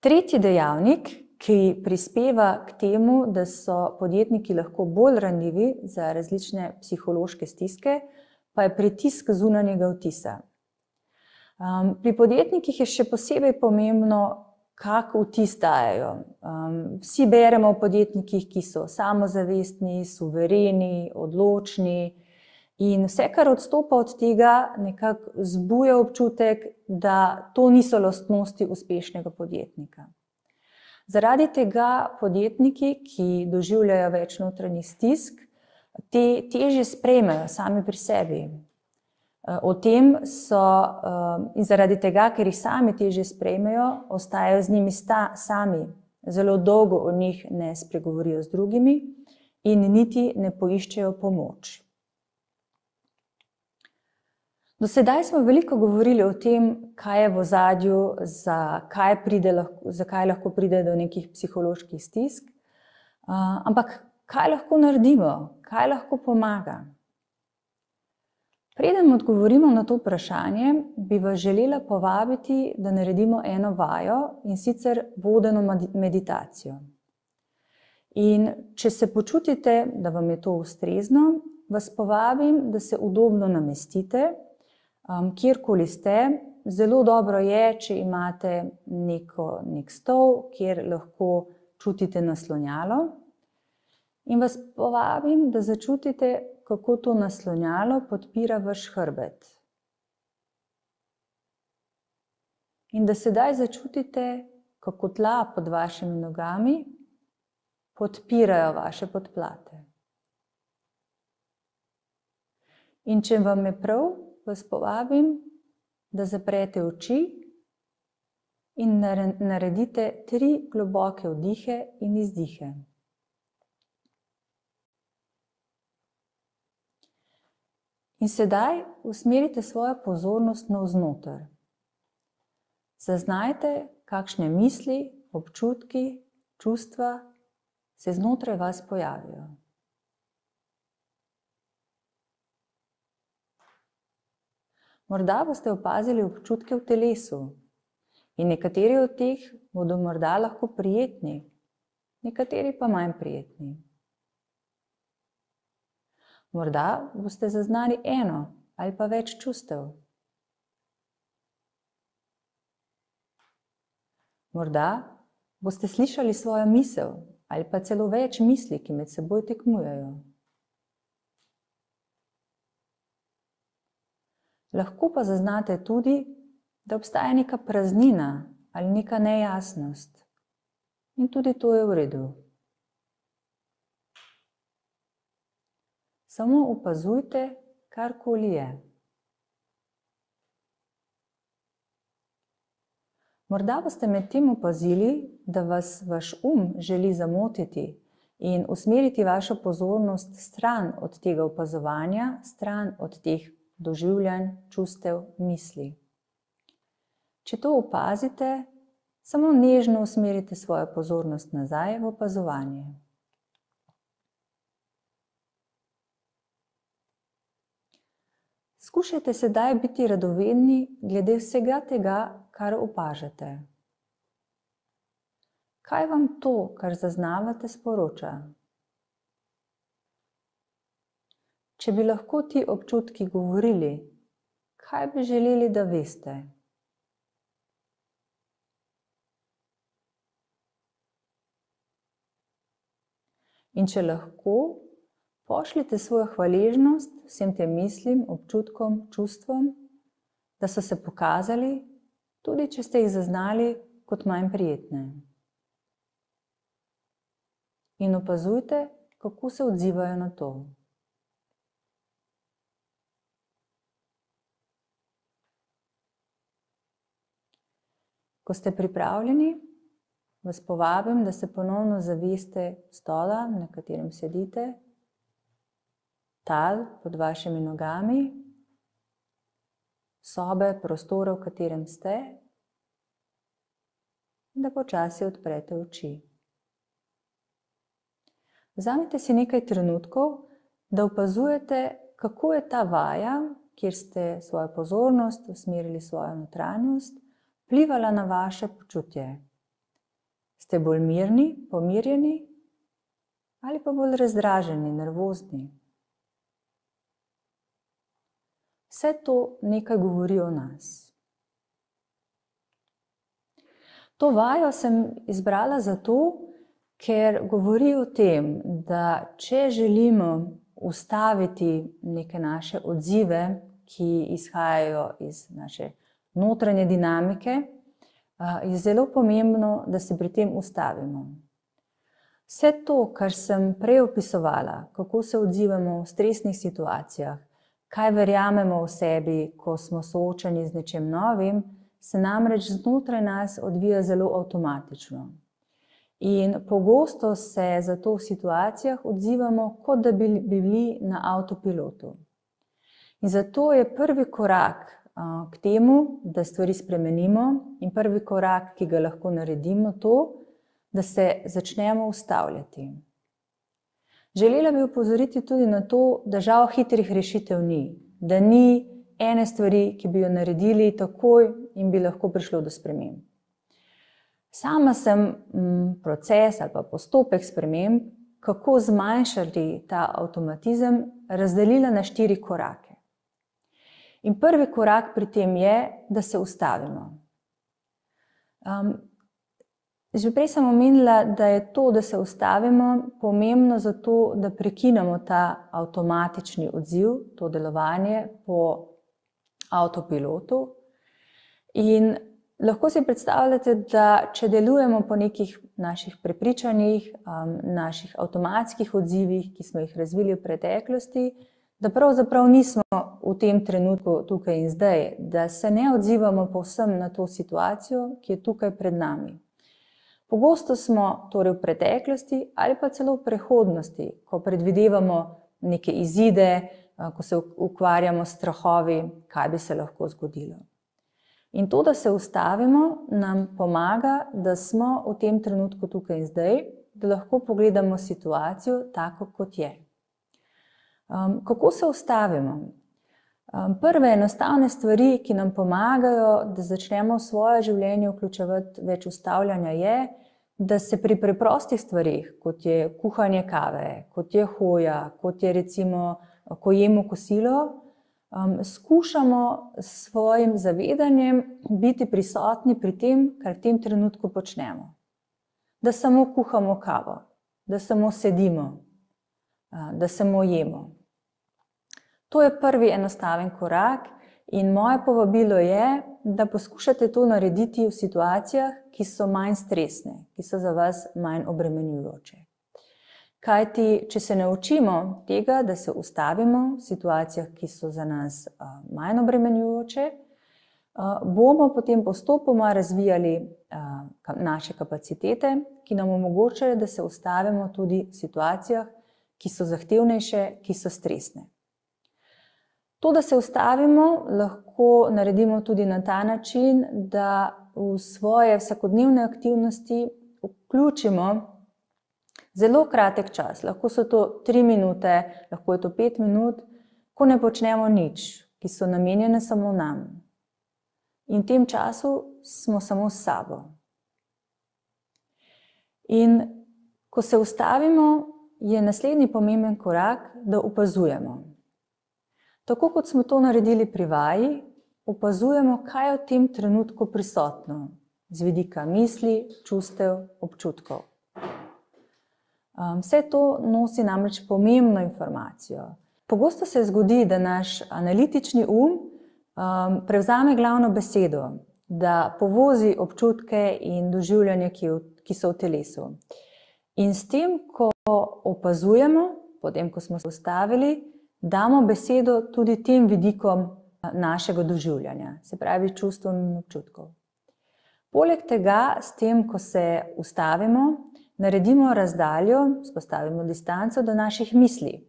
Tretji dejavnik, ki prispeva k temu, da so podjetniki lahko bolj ranljivi za različne psihološke stiske, pa je pritisk zunanjega vtisa. Pri podjetnikih je še posebej pomembno, kak vtis dajejo. Vsi beremo o podjetnikih, ki so samozavestni, suvereni, odločni, in vse, kar odstopa od tega, nekako vzbuja občutek, da to niso lastnosti uspešnega podjetnika. Zaradi tega podjetniki, ki doživljajo več notranjih stisk, te težje sprejmejo sami pri sebi. O tem so, in zaradi tega, ker jih sami težje sprejmejo, ostajajo z njimi sami, zelo dolgo o njih ne spregovorijo z drugimi in niti ne poiščejo pomoč. Do sedaj smo veliko govorili o tem, kaj je v ozadju, zakaj pride zakaj lahko pride do nekih psiholoških stisk, ampak kaj lahko naredimo, kaj lahko pomaga? Preden odgovorimo na to vprašanje, bi vas želela povabiti, da naredimo eno vajo, in sicer vodeno meditacijo. In če se počutite, da vam je to ustrezno, vas povabim, da se udobno namestite, kjerkoli ste. Zelo dobro je, če imate neko, neki stol, kjer lahko čutite naslonjalo. In vas povabim, da začutite, kako to naslonjalo podpira vaš hrbet. In da sedaj začutite, kako tla pod vašimi nogami podpirajo vaše podplate. In če vam je prav, vas povabim, da zaprete oči in naredite tri globoke vdihe in izdihe. In sedaj usmerite svojo pozornost navznoter. Zaznajte, kakšne misli, občutki, čustva se znotraj vas pojavijo. Morda boste opazili občutke v telesu, in nekateri od teh bodo morda lahko prijetni, nekateri pa manj prijetni. Morda boste zaznali eno ali pa več čustev. Morda boste slišali svojo misel ali pa celo več misli, ki med seboj tekmujejo. Lahko pa zaznate tudi, da obstaja neka praznina ali neka nejasnost, in tudi to je v redu. Samo opazujte, karkoli je. Morda boste med tem opazili, da vas vaš um želi zamotiti in usmeriti vašo pozornost stran od tega opazovanja, stran od teh doživljanj, čustev, misli. Če to opazite, samo nežno usmerite svojo pozornost nazaj v opazovanje. Skušajte sedaj biti radovedni glede vsega tega, kar opažate. Kaj vam to, kar zaznavate, sporoča? Če bi lahko ti občutki govorili, kaj bi želeli, da veste? In če lahko, Pošljite svojo hvaležnost vsem tem mislim, občutkom, čustvom, da so se pokazali, tudi če ste jih zaznali kot manj prijetne. In opazujte, kako se odzivajo na to. Ko ste pripravljeni, vas povabim, da se ponovno zaveste stola, na katerem sedite tal pod vašimi nogami, sobe, prostora, v katerem ste, da počasi odprete oči. Vzamite si nekaj trenutkov, da opazujete, kako je ta vaja, kjer ste svojo pozornost usmerili svojo notranjost, vplivala na vaše počutje. Ste bolj mirni, pomirjeni ali pa bolj razdraženi, nervozni. Vse to nekaj govori o nas. To vajo sem izbrala zato, ker govori o tem, da če želimo ustaviti neke naše odzive, ki izhajajo iz naše notranje dinamike, je zelo pomembno, da se pri tem ustavimo. Vse to, kar sem prej opisovala, kako se odzivamo v stresnih situacijah, kaj verjamemo v sebi, ko smo soočeni z nečem novim, se namreč znotraj nas odvija zelo avtomatično. In pogosto se zato v situacijah odzivamo, kot da bi bili na avtopilotu. In zato je prvi korak k temu, da stvari spremenimo, in prvi korak, ki ga lahko naredimo, to, da se začnemo ustavljati. Želela bi upozoriti tudi na to, da žal hitrih rešitev ni, da ni ene stvari, ki bi jo naredili takoj in bi lahko prišlo do sprememb. Sama sem proces ali pa postopek sprememb, kako zmanjšati ta avtomatizem, razdelila na štiri korake. In prvi korak pri tem je, da se ustavimo. Um, Že prej sem omenila, da je to, da se ustavimo, pomembno zato, da prekinemo ta avtomatični odziv, to delovanje po avtopilotu. In lahko si predstavljate, da če delujemo po nekih naših prepričanjih, um, naših avtomatskih odzivih, ki smo jih razvili v preteklosti, da pravzaprav nismo v tem trenutku tukaj in zdaj, da se ne odzivamo povsem na to situacijo, ki je tukaj pred nami. Pogosto smo torej v preteklosti ali pa celo v prihodnosti, ko predvidevamo neke izide, ko se ukvarjamo s strahovi, kaj bi se lahko zgodilo. In to, da se ustavimo, nam pomaga, da smo v tem trenutku tukaj in zdaj, da lahko pogledamo situacijo tako, kot je. Um, kako se ustavimo? Um, prve enostavne stvari, ki nam pomagajo, da začnemo v svoje življenje vključevati več ustavljanja, je, da se pri preprostih stvarih, kot je kuhanje kave, kot je hoja, kot je recimo, ko jemo kosilo, um, skušamo s svojim zavedanjem biti prisotni pri tem, kar v tem trenutku počnemo. Da samo kuhamo kavo, da samo sedimo, uh, da samo jemo. To je prvi enostaven korak, in moje povabilo je, da poskušate to narediti v situacijah, ki so manj stresne, ki so za vas manj obremenjujoče. Kaj ti, če se naučimo tega, da se ustavimo v situacijah, ki so za nas manj obremenjujoče, bomo potem postopoma razvijali naše kapacitete, ki nam omogočajo, da se ustavimo tudi v situacijah, ki so zahtevnejše, ki so stresne. To, da se ustavimo, lahko naredimo tudi na ta način, da v svoje vsakodnevne aktivnosti vključimo zelo kratek čas, lahko so to tri minute, lahko je to pet minut, ko ne počnemo nič, ki so namenjene samo nam. In v tem času smo samo s sabo. In ko se ustavimo, je naslednji pomemben korak, da opazujemo. Tako kot smo to naredili pri vaji, opazujemo, kaj je v tem trenutku prisotno, z vidika misli, čustev, občutkov. Um, vse to nosi namreč pomembno informacijo. Pogosto se zgodi, da naš analitični um, um, prevzame glavno besedo, da povozi občutke in doživljanje, ki, v, ki so v telesu. In s tem, ko opazujemo, potem, ko smo se ustavili, damo besedo tudi tem vidikom našega doživljanja, se pravi čustvom in občutkov. Poleg tega, s tem, ko se ustavimo, naredimo razdaljo, spostavimo distanco do naših misli,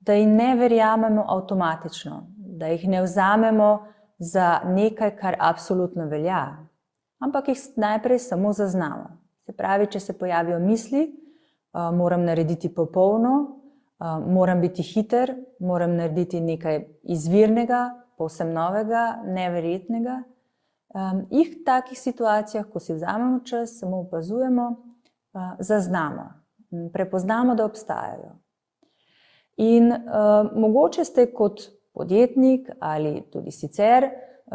da jim ne verjamemo avtomatično, da jih ne vzamemo za nekaj, kar absolutno velja, ampak jih najprej samo zaznamo. Se pravi, če se pojavijo misli, moram narediti popolno, moram biti hiter, moram narediti nekaj izvirnega, povsem novega, neverjetnega. Jih v takih situacijah, ko si vzamemo čas, samo opazujemo, zaznamo, prepoznamo, da obstajajo. In uh, mogoče ste kot podjetnik ali tudi sicer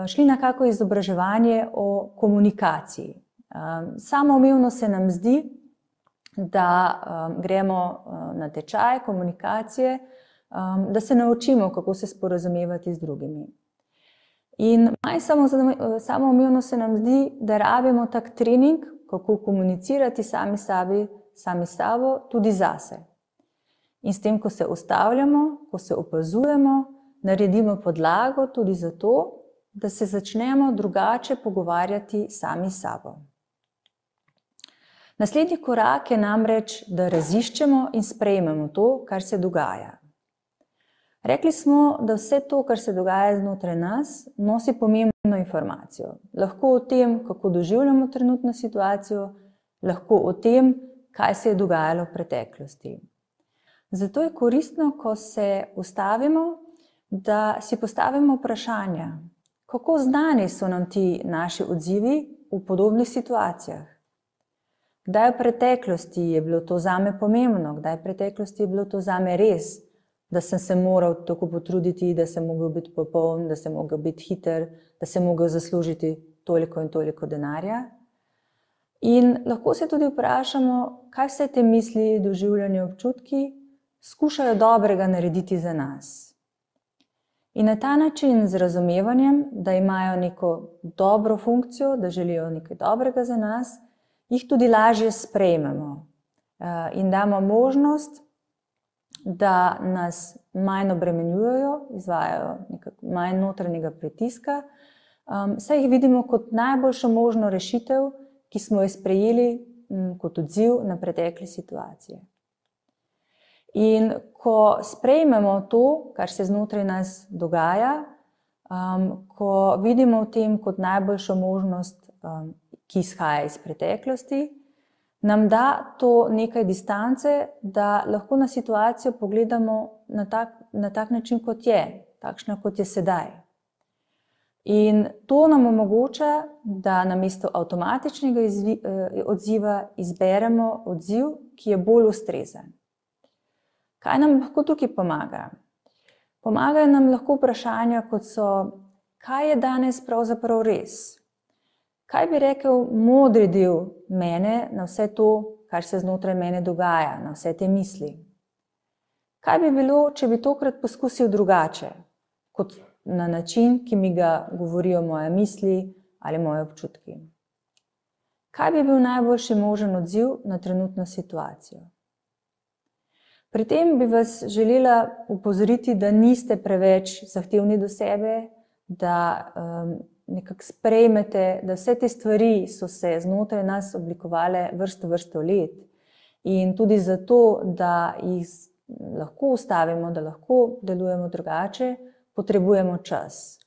šli na kako izobraževanje o komunikaciji. Um, samoumevno se nam zdi, da um, gremo uh, na tečaj komunikacije, um, da se naučimo, kako se sporazumevati z drugimi. In maj samoumevno se nam zdi, da rabimo tak trening, kako komunicirati sami sebi, sami sabo, tudi zase. In s tem, ko se ustavljamo, ko se opazujemo, naredimo podlago tudi za to, da se začnemo drugače pogovarjati sami sabo. Naslednji korak je namreč, da raziščemo in sprejmemo to, kar se dogaja. Rekli smo, da vse to, kar se dogaja znotraj nas, nosi pomembno informacijo. Lahko o tem, kako doživljamo trenutno situacijo, lahko o tem, kaj se je dogajalo v preteklosti. Zato je koristno, ko se ustavimo, da si postavimo vprašanja, kako znani so nam ti naši odzivi v podobnih situacijah. Kdaj v preteklosti je bilo to zame pomembno, kdaj v preteklosti je bilo to zame res, da sem se moral tako potruditi, da sem mogel biti popoln, da sem mogel biti hiter, da sem mogel zaslužiti toliko in toliko denarja. In lahko se tudi vprašamo, kaj vse te misli, doživljanje, občutki skušajo dobrega narediti za nas. In na ta način, z razumevanjem, da imajo neko dobro funkcijo, da želijo nekaj dobrega za nas, jih tudi lažje sprejmemo eh, in damo možnost, da nas manj obremenjujejo, izvajajo manj notranjega pritiska, saj jih vidimo kot najboljšo možno rešitev, ki smo jo sprejeli kot odziv na pretekle situacije. In ko sprejmemo to, kar se znotraj nas dogaja, um, ko vidimo v tem kot najboljšo možnost, um, ki izhaja iz preteklosti, nam da to nekaj distance, da lahko na situacijo pogledamo na tak, na tak način, kot je, takšna, kot je sedaj. In to nam omogoča, da namesto avtomatičnega izvi, eh, odziva izberemo odziv, ki je bolj ustrezen. Kaj nam lahko tukaj pomaga? Pomagajo nam lahko vprašanja, kot so, kaj je danes pravzaprav res? Kaj bi rekel modri del mene na vse to, kar se znotraj mene dogaja, na vse te misli? Kaj bi bilo, če bi tokrat poskusil drugače, kot na način, ki mi ga govorijo moje misli ali moje občutki? Kaj bi bil najboljši možen odziv na trenutno situacijo? Pri tem bi vas želela upozoriti, da niste preveč zahtevni do sebe, da um, nekako sprejmete, da vse te stvari so se znotraj nas oblikovale vrsto, vrsto let. In tudi zato, da jih lahko ustavimo, da lahko delujemo drugače, potrebujemo čas.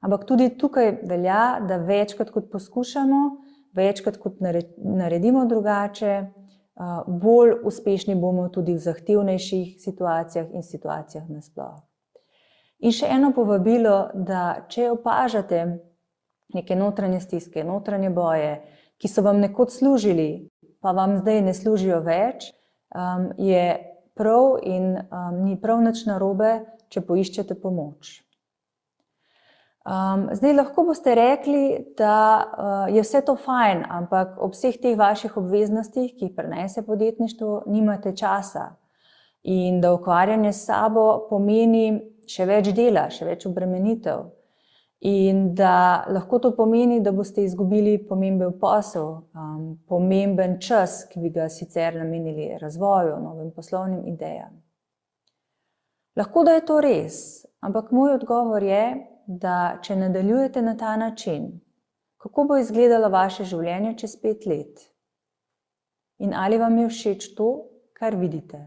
Ampak tudi tukaj velja, da večkrat kot poskušamo, večkrat kot naredimo drugače, bolj uspešni bomo tudi v zahtevnejših situacijah in situacijah nasploh. In še eno povabilo, da če opažate neke notranje stiske, notranje boje, ki so vam nekoč služili, pa vam zdaj ne služijo več, je prav in ni prav nič narobe, če poiščete pomoč. Um, zdaj, lahko boste rekli, da uh, je vse to fajn, ampak ob vseh teh vaših obveznostih, ki jih prenese podjetništvo, nimate časa. In da ukvarjanje s sabo pomeni še več dela, še več obremenitev. In da lahko to pomeni, da boste izgubili pomemben posel, um, pomemben čas, ki bi ga sicer namenili razvoju, novim poslovnim idejam. Lahko da je to res, ampak moj odgovor je, da če nadaljujete na ta način, kako bo izgledalo vaše življenje čez pet let? In ali vam je všeč to, kar vidite?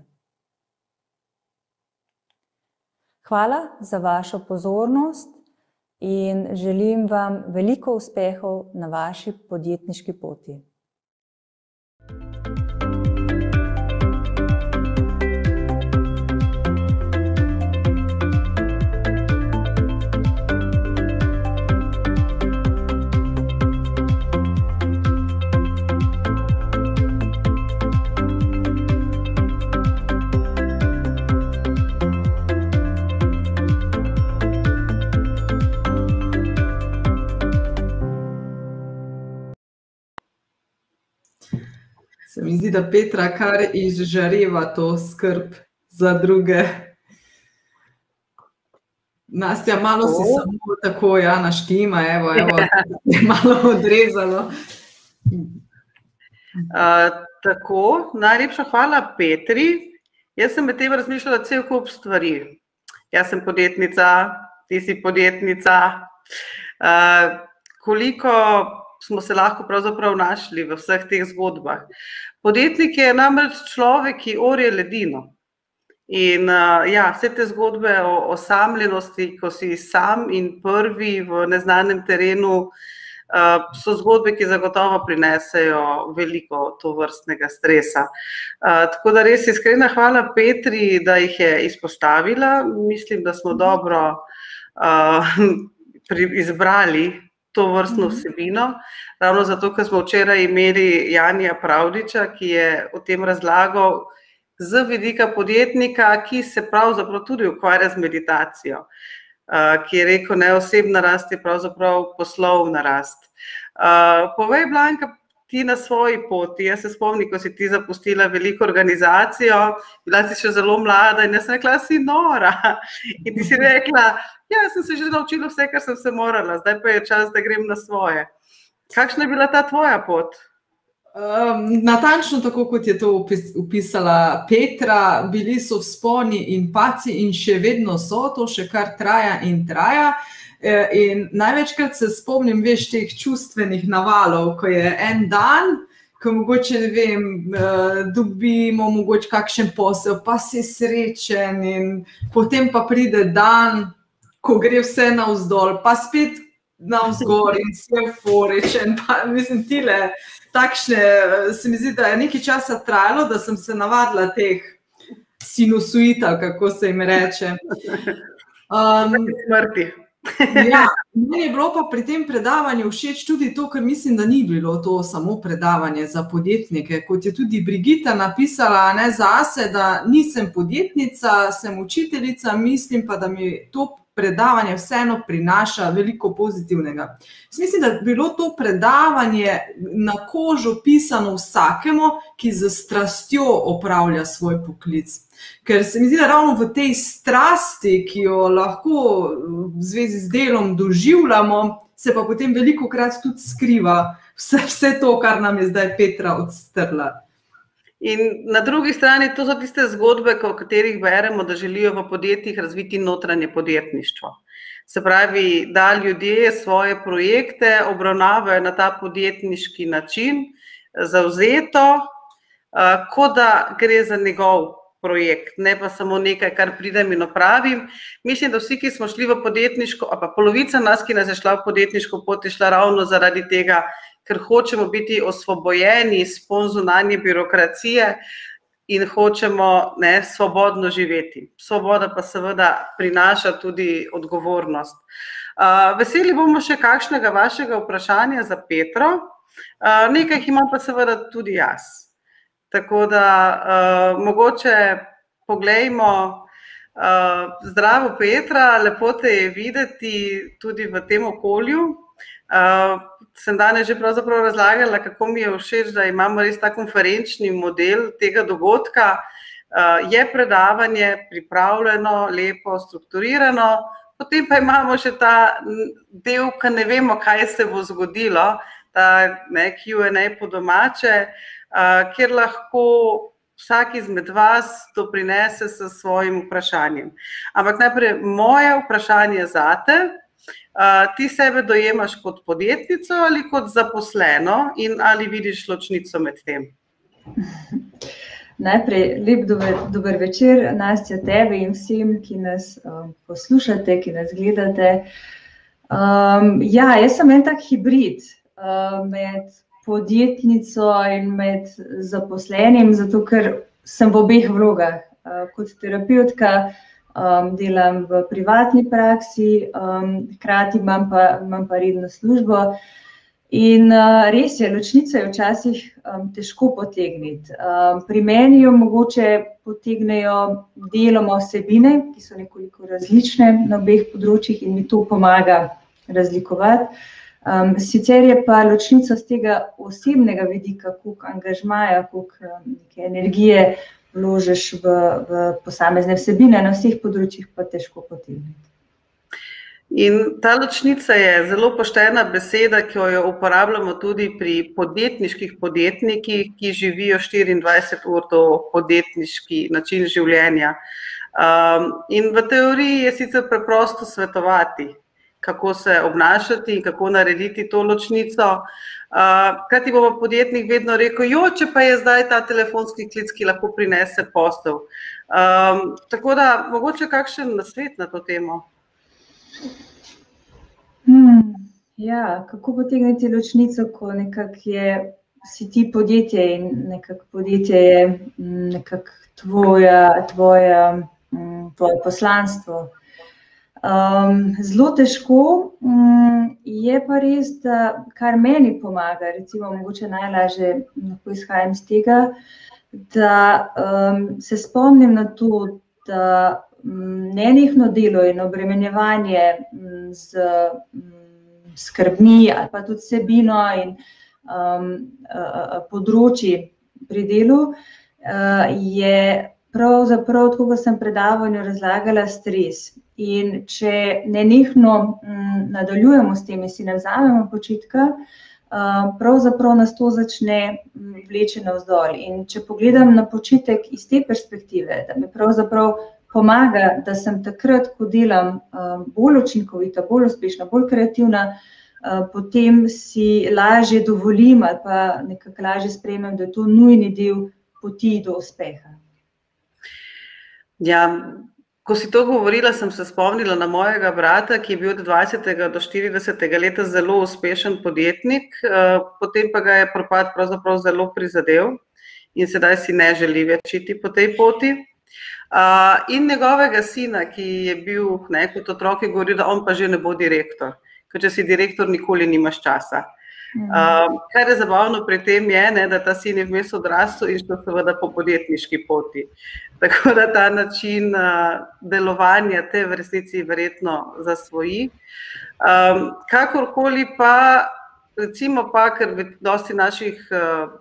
Hvala za vašo pozornost in želim vam veliko uspehov na vaši podjetniški poti. Zdi, da Petra kar izžareva to skrb za druge. Nastja, malo si samo tako, ja, naštima, evo, evo, je malo odrezalo. Uh, tako, najlepša hvala Petri. Jaz sem med tem razmišljala cel kup stvari. Jaz sem podjetnica, ti si podjetnica. Uh, koliko smo se lahko pravzaprav našli v vseh teh zgodbah. Podjetnik je namreč človek, ki orje ledino. In uh, ja, vse te zgodbe o osamljenosti, ko si sam in prvi v neznanem terenu, uh, so zgodbe, ki zagotovo prinesejo veliko to vrstnega stresa. Uh, tako da res iskrena hvala Petri, da jih je izpostavila. Mislim, da smo dobro uh, izbrali to vrstno mhm. vsebino. Ravno zato, ker smo včeraj imeli Janja Pravdiča, ki je o tem razlagal z vidika podjetnika, ki se pravzaprav tudi ukvarja z meditacijo, ki je rekel, ne osebna rast je pravzaprav poslovna rast. Povej, Blanka, ti na svoji poti. Jaz se spomnim, ko si ti zapustila veliko organizacijo, bila si še zelo mlada in jaz sem rekla, si nora. In ti si rekla, ja, sem se že naučila vse, kar sem se morala, zdaj pa je čas, da grem na svoje. Kakšna je bila ta tvoja pot? Um, natančno tako, kot je to opisala Petra, bili so vzponi in paci, in še vedno so, to še kar traja in traja. Eh, in največkrat se spomnim, veš, teh čustvenih navalov, ko je en dan, ko mogoče ne vem, uh, dobimo mogoče kakšen posel, pa si srečen, in potem pa pride dan, ko gre vse navzdol, pa spet navzgor in si euforičen. Pa, mislim, tile, takšne, se mi zdi, da je nekaj časa trajalo, da sem se navadila teh sinusuita, kako se jim reče. Um, smrti. Ja, meni je bilo pa pri tem predavanju všeč tudi to, ker mislim, da ni bilo to samo predavanje za podjetnike. Kot je tudi Brigita napisala ne, za sebe, da nisem podjetnica, sem učiteljica, mislim pa, da mi to predavanje vseeno prinaša veliko pozitivnega. Mislim, da je bilo to predavanje na kožo pisano vsakemu, ki z strastjo opravlja svoj poklic. Ker se mi zdi, da ravno v tej strasti, ki jo lahko v zvezi z delom doživljamo, se pa potem veliko krat tudi skriva vse, vse to, kar nam je zdaj Petra odstrla. In na drugi strani, to so tiste zgodbe, o katerih beremo, da želijo v podjetjih razviti notranje podjetništvo. Se pravi, da ljudje svoje projekte obravnavajo na ta podjetniški način, zauzeto, kot da gre za njegov projekt, ne pa samo nekaj, kar pridem in opravim. Mislim, da vsi, ki smo šli v podjetniško, pa polovica nas, ki nas je šla v podjetniško pot, je šla ravno zaradi tega, ker hočemo biti osvobojeni iz zunanje birokracije in hočemo ne, svobodno živeti. Svoboda pa seveda prinaša tudi odgovornost. Uh, veseli bomo še kakšnega vašega vprašanja za Petro, uh, nekaj jih imam pa seveda tudi jaz. Tako da uh, mogoče pogledajmo, uh, zdravo Petra, lepo te je videti tudi v tem okolju. Uh, sem danes že pravzaprav razlagala, kako mi je všeč, da imamo res ta konferenčni model tega dogodka. Uh, je predavanje pripravljeno, lepo, strukturirano, potem pa imamo še ta del, ki ne vemo, kaj se bo zgodilo, ta QA po domače. Uh, kjer lahko vsak izmed vas to prinese s svojim vprašanjem. Ampak najprej moje vprašanje za te. Ti sebe dojemaš kot podjetnico ali kot zaposleno, in ali vidiš ločnico med tem? Najprej lep dober, dober večer, Nastja, tebi in vsem, ki nas um, poslušate, ki nas gledate. Um, ja, jaz sem en tak hibrid um, med podjetnico in med zaposlenim, zato ker sem v obeh vlogah. Eh, kot terapeutka um, delam v privatni praksi, um, hkrati imam pa, imam pa redno službo. In uh, res je, ločnice je včasih um, težko potegniti. Um, pri meni jo mogoče potegnejo deloma osebine, ki so nekoliko različne na obeh področjih in mi to pomaga razlikovati. Um, sicer je pa ločnica z tega osebnega vidika, koliko angažmaja, koliko um, energije vložiš v, v posamezne vsebine, na vseh področjih pa težko potegniti. In ta ločnica je zelo poštena beseda, ki jo uporabljamo tudi pri podjetniških podjetnikih, ki živijo 24 ur do podjetniški način življenja. Um, in v teoriji je sicer preprosto svetovati, kako se obnašati in kako narediti to ločnico. Kaj ti bo podjetnik vedno rekel, jo, če pa je zdaj ta telefonski klic, ki lahko prinese posel. Um, tako da, mogoče kakšen nasvet na to temo? Hmm, ja, kako potegniti ločnico, ko je, si ti podjetje in nekako podjetje je nekako tvoja, tvoja, tvoje poslanstvo. Um, zelo težko um, je pa res, da kar meni pomaga, recimo, mogoče najlažje lahko izhajam iz tega, da um, se spomnim na to, da um, nenehno delo in obremenjevanje um, z um, skrbmi ali pa tudi sebino in um, področji pri delu uh, je pravzaprav, kot sem predavanju razlagala, stres. In če ne njihno mm, nadaljujemo s tem, si ne vzamemo počitka, pravzaprav nas to začne mm, vleči navzdol. In če pogledam na počitek iz te perspektive, da mi pravzaprav pomaga, da sem takrat, ko delam bolj učinkovita, bolj uspešna, bolj kreativna, potem si lažje dovolim ali pa nekako lažje sprejmem, da je to nujni del poti do uspeha. Ja, ko si to govorila, sem se spomnila na mojega brata, ki je bil od 20. do 40. leta zelo uspešen podjetnik, eh, potem pa ga je propad pravzaprav zelo prizadel in sedaj si ne želi več iti po tej poti. In njegovega sina, ki je bil ne, kot otrok, je govoril, da on pa že ne bo direktor ker če si direktor, nikoli nimaš časa. Uh, kar je zabavno pri tem, je, ne, da ta sin je vmes odrastel in šel seveda po podjetniški poti. Tako da ta način uh, delovanja te v resnici verjetno zasvoji. Um, kakorkoli pa, recimo pa, ker dosti naših uh,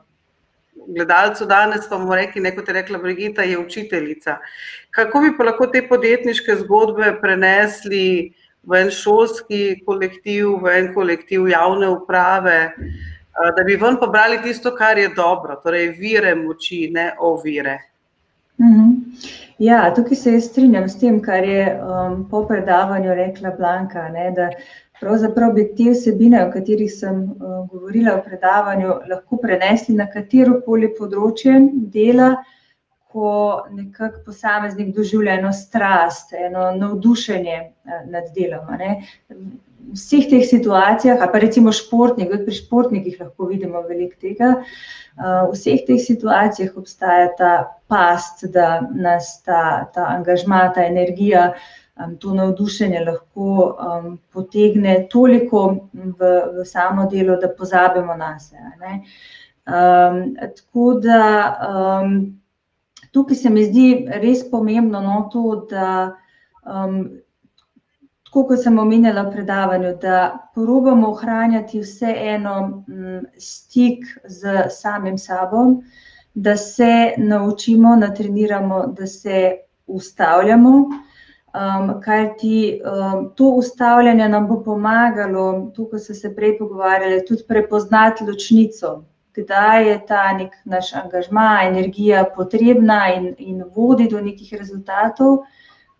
gledalcev danes pa bomo rekli, neko te rekla Brigita, je učiteljica. Kako bi pa lahko te podjetniške zgodbe prenesli v en šolski kolektiv, v en kolektiv javne uprave, eh, da bi ven pobrali tisto, kar je dobro, torej vire moči, ne ovire. Mhm. Ja, tukaj se jaz strinjam s tem, kar je um, po predavanju rekla Blanka, ne, da pravzaprav bi te vsebine, o katerih sem uh, govorila v predavanju, lahko prenesli na katero koli področje dela, uh, ko nekako posameznik doživlja eno strast, eno navdušenje eh, nad delom. V vseh teh situacijah, ali pa recimo športnik, pri športnikih lahko vidimo veliko tega, eh, v vseh teh situacijah obstaja ta past, da nas ta, ta angažma, ta energija, to navdušenje lahko potegne toliko v, v samo delo, da pozabimo na sebe. Um, tako da um, tukaj se mi zdi res pomembno, no, to, da, um, tako kot sem omenjala v predavanju, da poskušamo ohranjati vseeno um, stik z samim sabo, da se naučimo, natreniramo, da se ustavljamo. Um, Ker ti um, to ustavljanje nam bo pomagalo, tukaj so se prej pogovarjali, tudi prepoznati ločnico kdaj je ta nek naš angažma, energija potrebna in, in vodi do nekih rezultatov,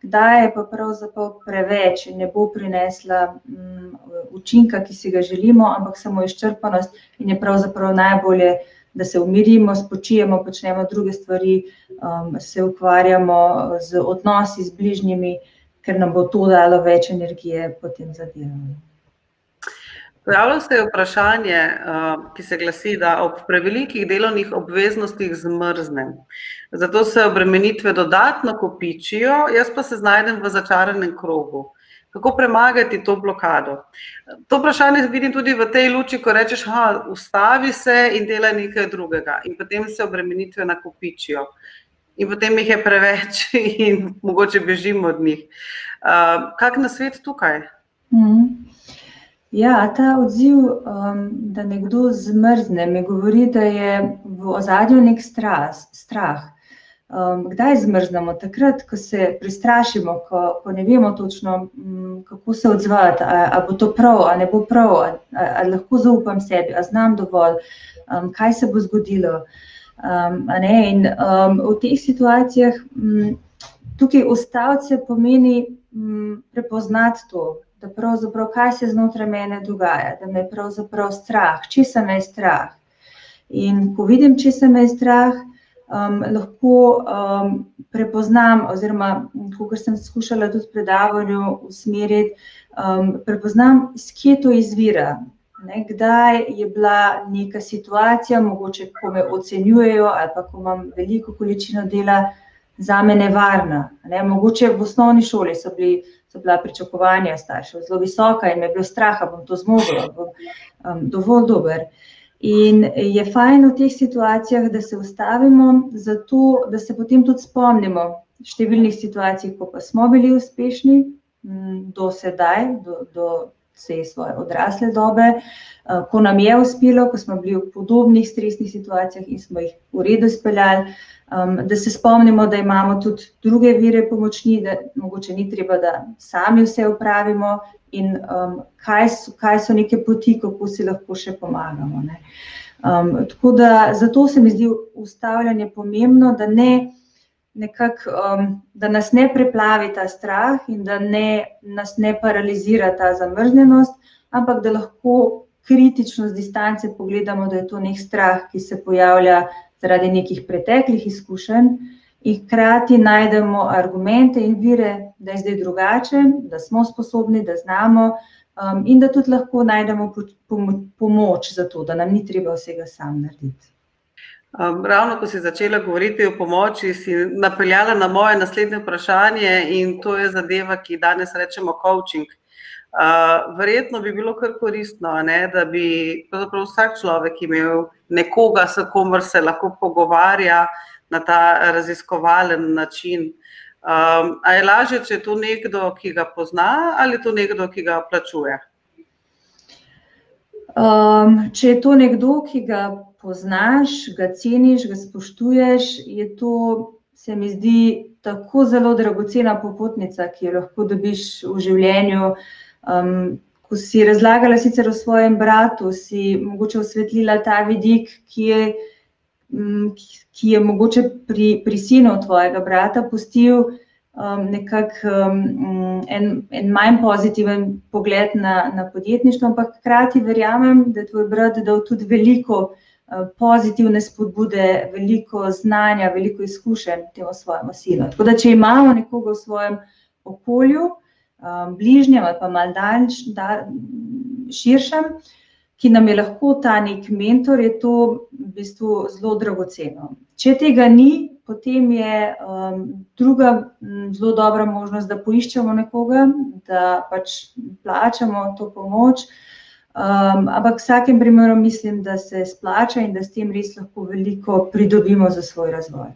kdaj je pa pravzaprav preveč in ne bo prinesla um, učinka, ki si ga želimo, ampak samo izčrpanost in je pravzaprav najbolje, da se umirimo, spočijemo, počnemo druge stvari, um, se ukvarjamo z odnosi z bližnjimi, ker nam bo to dalo več energije potem za delovanje. Pojavlja se vprašanje, eh, ki se glasi, da ob prevelikih delovnih obveznostih zmrznem. Zato se obremenitve dodatno kopičijo, jaz pa se znajdem v začaranem krogu. Kako premagati to blokado? To vprašanje vidim tudi v tej luči, ko rečeš, da ustavi se in dela nekaj drugega, in potem se obremenitve nakopičijo, in potem jih je preveč, in mogoče bežimo od njih. Uh, kak na svet tukaj? Mm -hmm. Ja, ta odziv, um, da nekdo zmrzne, mi govori, da je v ozadju nek stras, strah. Um, kdaj zmrznemo? Takrat, ko se prestrašimo, ko, ko ne vemo točno, um, kako se odzvati, ali bo to prav, ali ne bo prav, ali lahko zaupam sebi, ali znam dovolj, um, kaj se bo zgodilo. Um, in um, v teh situacijah um, tukaj ustaviti pomeni um, prepoznati to da pravzaprav kaj se znotraj mene dogaja, da me je pravzaprav strah, če se me je strah. In ko vidim, če se me je strah, um, lahko um, prepoznam, oziroma, kot sem skušala tudi predavanju usmeriti, um, prepoznam, skje to izvira. Ne, kdaj je bila neka situacija, mogoče ko me ocenjujejo, ali pa ko imam veliko količino dela, za me nevarna. Ne, mogoče v osnovni šoli so bili so bila pričakovanja staršev zelo visoka in me je bilo strah, da bom to zmogla, da bom um, dovolj dober. In je fajn v teh situacijah, da se ustavimo, zato da se potem tudi spomnimo številnih situacij, ko pa smo bili uspešni do sedaj, do, do vse svoje odrasle dobe, uh, ko nam je uspelo, ko smo bili v podobnih stresnih situacijah in smo jih v redu speljali um, da se spomnimo, da imamo tudi druge vire pomoči, da mogoče ni treba, da sami vse upravimo, in um, kaj, so, kaj so neke poti, kako si lahko še pomagamo. Um, tako da zato se mi zdi ustavljanje pomembno, da, ne, nekak, um, da nas ne preplavi ta strah in da ne, nas ne paralizira ta zamrznjenost. ampak da lahko kritično z distance pogledamo, da je to nek strah, ki se pojavlja zaradi nekih preteklih izkušenj. In hkrati najdemo argumente in vire, da je zdaj drugače, da smo sposobni, da znamo, um, in da tudi lahko najdemo pomoč za to, da nam ni treba vsega sam narediti. Um, ravno ko si začela govoriti o pomoči, si napeljala na moje naslednje vprašanje, in to je zadeva, ki danes rečemo coaching. Uh, verjetno bi bilo kar koristno, ne, da bi vsak človek imel nekoga, s komer se lahko pogovarja na ta raziskovalen način. Um, a je lažje, če je to nekdo, ki ga pozna, ali je to nekdo, ki ga plačuje? Um, če je to nekdo, ki ga poznaš, ga ceniš, ga spoštuješ, je to, se mi zdi, tako zelo dragocena popotnica, ki jo lahko dobiš v življenju. Um, ko si razlagala sicer o svojem bratu, si mogoče osvetlila ta vidik, ki je, um, ki je mogoče pri, pri sinu tvojega brata pustil um, nekako um, en, en manj pozitiven pogled na, na podjetništvo, ampak hkrati verjamem, da je tvoj brat dal tudi veliko uh, pozitivne spodbude, veliko znanja, veliko izkušenj temu svojemu sinu. Tako da, če imamo nekoga v svojem okolju, bližnjem ali pa mal daljš, da, širšem, ki nam je lahko ta nek mentor, je to v bistvu zelo dragoceno. Če tega ni, potem je um, druga zelo dobra možnost, da poiščemo nekoga, da pač plačamo to pomoč. Um, ampak v vsakem primeru mislim, da se splača in da s tem res lahko veliko pridobimo za svoj razvoj.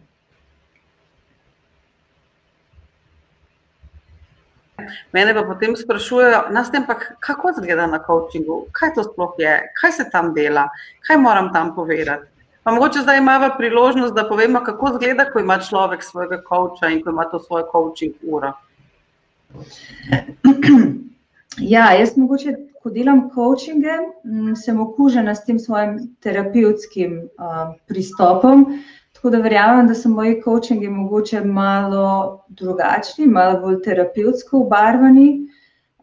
Mene pa potem sprašujejo, nas tem pa kako izgleda na coachingu, kaj to sploh je, kaj se tam dela, kaj moram tam povedati. Pa mogoče zdaj imamo priložnost, da povemo, kako izgleda, ko ima človek svojega coacha in ko ima to svojo coaching uro. Ja, jaz mogoče, ko delam coachinge, sem okužena s tem svojim terapevtskim uh, pristopom. Tako da verjamem, da so moji coachingi mogoče malo drugačni, malo bolj terapevtsko obarvani.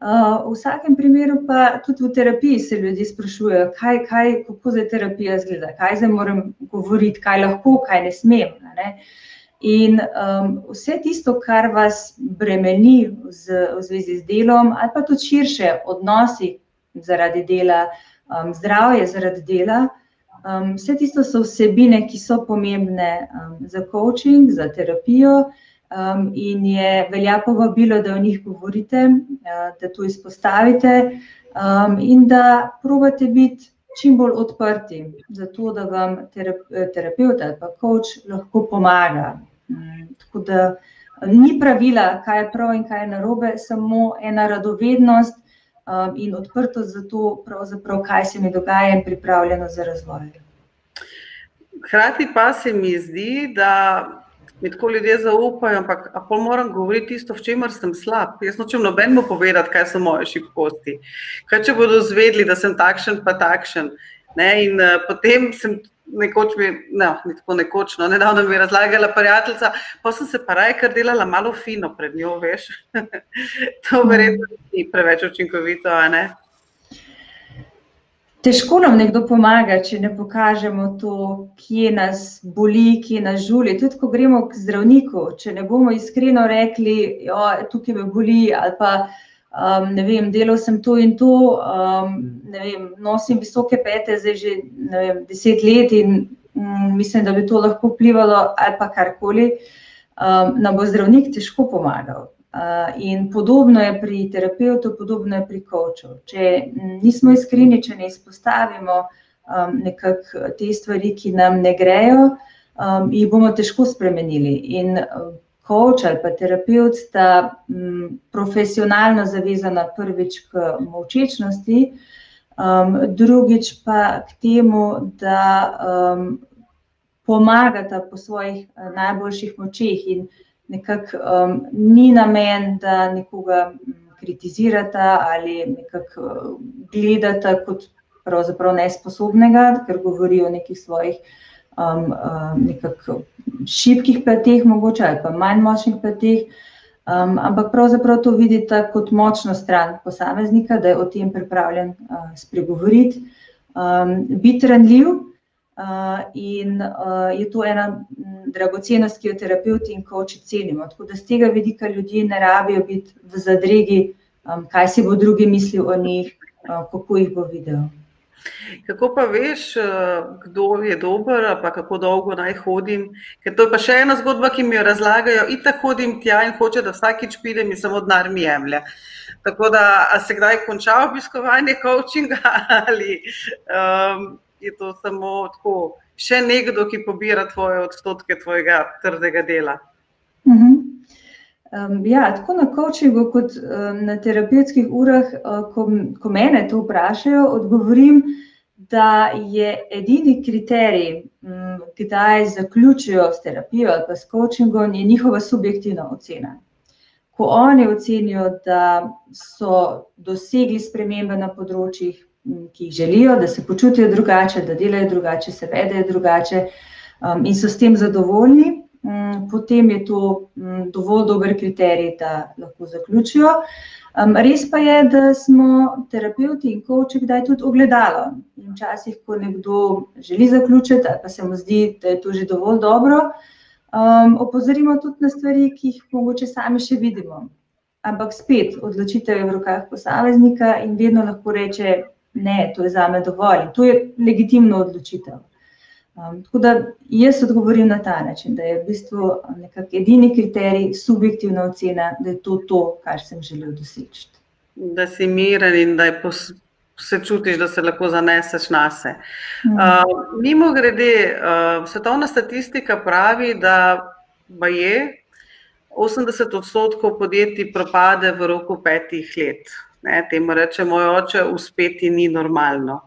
Uh, v vsakem primeru pa tudi v terapiji se ljudje sprašujejo, kaj, kaj, kako zdaj terapija izgleda, kaj zdaj moram govoriti, kaj lahko, kaj ne smem. Ne? In um, vse tisto, kar vas bremeni z, v zvezi z delom, ali pa tudi širše odnosi zaradi dela, um, zdravje zaradi dela, Um, vse tisto so vsebine, ki so pomembne um, za coaching, za terapijo, um, in je velja povabilo, da o njih govorite, uh, da to izpostavite um, in da probate biti čim bolj odprti, zato da vam terapeut ali pa coach lahko pomaga. Um, tako da ni pravila, kaj je prav in kaj je narobe, samo ena radovednost um, in odprtost za to, kaj se mi dogaja, in pripravljenost za razvoj. Hrati pa se mi zdi, da mi tako ljudje zaupajo, ampak pa moram govoriti tisto, v čemer sem slab. Jaz nočem nobenemu povedati, kaj so moje šibkosti. Kaj če bodo zvedli, da sem takšen, pa takšen. Ne? In uh, potem sem nekoč, mi, ne, ni tako nekoč, no, nedavno mi je razlagala prijateljica, pa sem se pa raje kar delala malo fino pred njo, veš. to verjetno ni preveč učinkovito, a ne? Težko nam nekdo pomaga, če ne pokažemo to, kje nas boli, kje nas žuli. Tudi, ko gremo k zdravniku, če ne bomo iskreno rekli, da tukaj me boli, ali pa um, ne vem, delal sem to in to, um, ne vem, nosim visoke pete, zdaj že vem, deset let in um, mislim, da bi to lahko vplivalo, ali pa karkoli, um, nam bo zdravnik težko pomagal. Uh, in podobno je pri terapeutu, podobno je pri koču. Če nismo iskreni, če ne izpostavimo um, nekako te stvari, ki nam ne grejo, um, jih bomo težko spremenili. In koč ali pa terapeut sta um, profesionalno zavezana prvič k molčečnosti, um, drugič pa k temu, da um, pomagata po svojih uh, najboljših močeh. In nekako um, ni namen, da nekoga kritizirata ali nekako uh, gledata kot pravzaprav nesposobnega, ker govori o nekih svojih um, um, šibkih plateh, mogoče ali pa manj močnih plateh. Um, ampak pravzaprav to vidite kot močno stran posameznika, da je o tem pripravljen uh, spregovoriti, um, biti ranljiv. Uh, in uh, je to ena dragocenost, ki jo terapeuti in koči cenimo. Tako da z tega vidika ljudje ne rabijo biti v zadregi, um, kaj si bo drugi mislil o njih, uh, kako jih bo videl. Kako pa veš, eh, kdo je dober, pa kako dolgo naj hodim? Ker to je pa še ena zgodba, ki mi jo razlagajo. In tako hodim tja in hoče, da vsakič pridem in samo denar mi jemlje. Tako da, se kdaj konča obiskovanje coachinga ali um, je to samo tako, še nekdo, ki pobira tvoje odstotke tvojega trdega dela? Uh -huh. Um, ja, tako na coachingu, kot um, na terapevtskih urah, uh, ko, ko mene to vprašajo, odgovorim, da je edini kriterij, um, kdaj zaključijo s terapijo ali pa s coachingom, je njihova subjektivna ocena. Ko oni ocenijo, da so dosegli spremembe na področjih, ki jih želijo, da se počutijo drugače, da delajo drugače, se vedejo drugače um, in so s tem zadovoljni. Mm, potem je to mm, dovolj dober kriterij, da lahko zaključijo. Res pa je, da smo terapeuti in koči kdaj tudi ogledalo. In včasih, ko nekdo želi zaključiti, pa se mu zdi, da je to že dovolj dobro, um, opozorimo tudi na stvari, ki jih mogoče sami še vidimo. Ampak spet odločitev je v rokah posameznika in vedno lahko reče, ne, to je za me dovolj. To je legitimno odločitev. Um, tako da jaz odgovorim na ta način, da je v bistvu edini kriterij subjektivna ocena, da je to to, kar sem želel doseči. Da si miren in da se čutiš, da se lahko zaneseš na sebe. Mhm. Uh, mimo grede, uh, svetovna statistika pravi, da je 80 odstotkov podjetij propade v roku petih let. Ne, temu reče moj oče, uspeti ni normalno.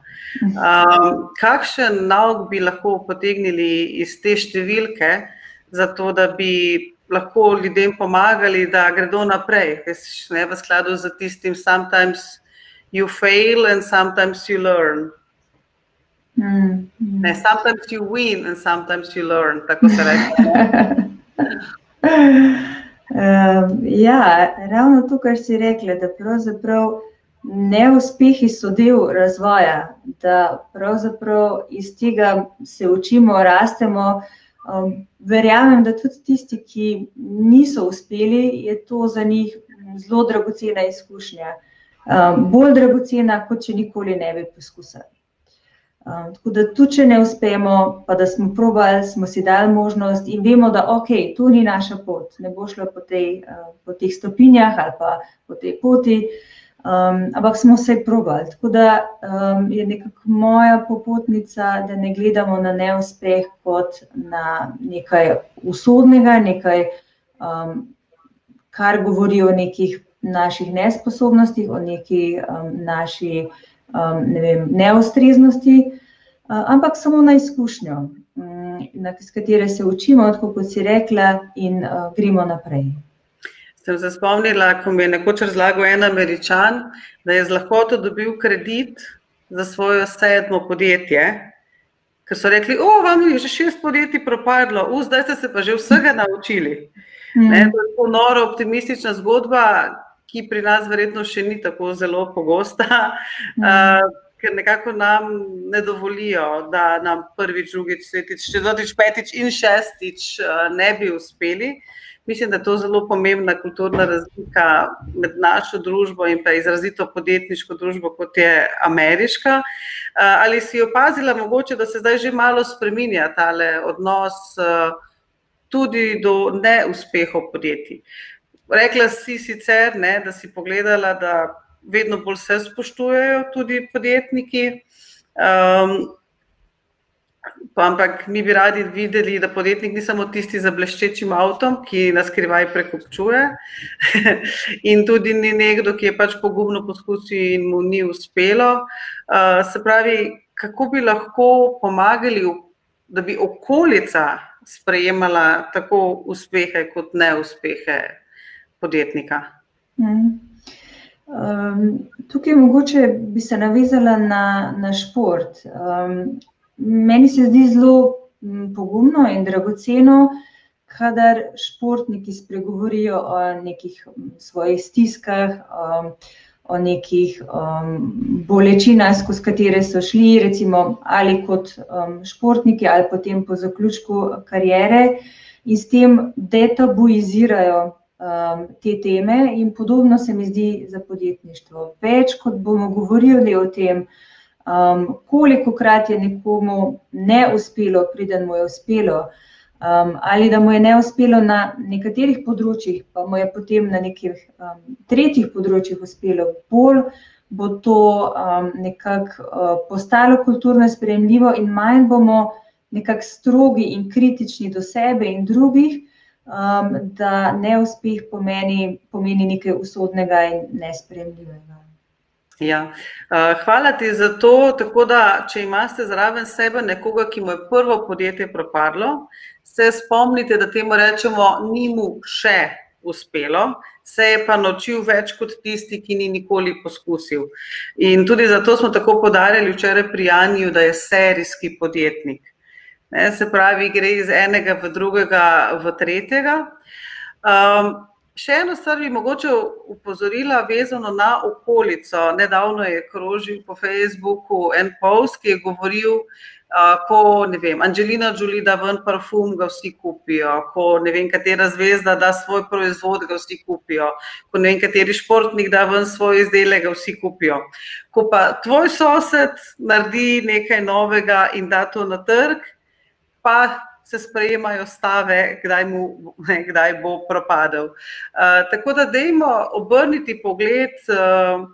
Um, kakšen nauk bi lahko potegnili iz te številke, zato da bi lahko ljudem pomagali, da gredo naprej, ne, v skladu z tistim, sometimes you fail and sometimes you learn. Mm, mm. Ne, sometimes you win and sometimes you learn, tako se reče. ja, ravno to, kar si rekla, da pravzaprav neuspehi so del razvoja, da pravzaprav iz tega se učimo, rastemo. Um, verjamem, da tudi tisti, ki niso uspeli, je to za njih zelo dragocena izkušnja. Um, bolj dragocena, kot če nikoli ne bi poskusili. Um, tako da, tudi če ne uspemo, pa da smo probali, smo si dali možnost in vemo, da ok, to ni naša pot, ne bo šlo po, tej, uh, po teh stopinjah ali pa po tej poti. Um, ampak smo vse probali. Tako da um, je nekako moja popotnica, da ne gledamo na neuspeh kot na nekaj usodnega, nekaj, um, kar govori o nekih naših nesposobnostih, o neki um, naši um, ne vem, neustreznosti, uh, ampak samo na izkušnjo, um, na katero se učimo, kot si rekla, in uh, gremo naprej. Sem se spomnila, ko mi je nekoč razlagal en američan, da je z lahkoto dobil kredit za svoje sedmo podjetje. Ker so rekli, o, vam je že šest podjetij propadlo, u, zdaj ste se pa že vsega naučili. Mm. Ne, to je tako noro, optimistična zgodba, ki pri nas verjetno še ni tako zelo pogosta, mm. ker nekako nam ne dovolijo, da nam prvič, drugič, tretjič, četrtič, petič in šestič uh, ne bi uspeli. Mislim, da je to zelo pomembna kulturna razlika med našo družbo in pa izrazito podjetniško družbo, kot je ameriška. Eh, ali si opazila, mogoče, da se zdaj že malo spremenja ta odnos eh, tudi do neuspehov podjetij? Rekla si sicer, ne, da si pogledala, da vedno bolj se spoštujejo tudi podjetniki. Um, Ampak mi bi radi videli, da podjetnik ni samo tisti za bleščečim avtom, ki nas skrivaj prekupčuje, in tudi ni nekdo, ki je pač pogumno poskusil in mu ni uspelo. Uh, se pravi, kako bi lahko pomagali, da bi okolica sprejemala tako uspehe kot neuspehe podjetnika? Mm. Um, tukaj mogoče bi se navezala na, na šport. Um, meni se zdi zelo pogumno in dragoceno, kadar športniki spregovorijo o nekih svojih stiskah, o nekih bolečinah, skozi katere so šli, recimo ali kot športniki ali potem po zaključku kariere, in s tem detabuizirajo te teme in podobno se mi zdi za podjetništvo. Več kot bomo govorili o tem, kolikokrat je nekomu ne uspelo, preden mu je uspelo, ali da mu je ne uspelo na nekaterih področjih, pa mu je potem na nekih tretjih področjih uspelo, bolj bo to nekako postalo kulturno sprejemljivo in manj bomo nekako strogi in kritični do sebe in drugih, da neuspeh pomeni, pomeni nekaj usodnega in nesprejemljivega. Ja, hvala ti za to, tako da, če imate zraven sebe nekoga, ki mu je prvo podjetje propadlo, se spomnite, da temu rečemo, ni mu še uspelo, se je pa naučil več kot tisti, ki ni nikoli poskusil. In tudi zato smo tako poudarjali včeraj pri Janiju, da je serijski podjetnik. Ne, se pravi, gre iz enega v drugega v tretjega. Še eno stvar bi mogoče opozorila, vezano na okolico. Nedavno je krožil po Facebooku en post, ki je govoril, ko, ne vem, Angelina Jolie da ven parfum, ga vsi kupijo, ko ne vem, katera zvezda da svoj proizvod, ga vsi kupijo, ko ne vem, kateri športnik da ven svoj izdelek, ga vsi kupijo. Ko pa tvoj sosed naredi nekaj novega in da to na trg, pa se sprejemajo stave, kdaj, mu, ne, kdaj bo propadel. Uh, tako da dajmo obrniti pogled, uh,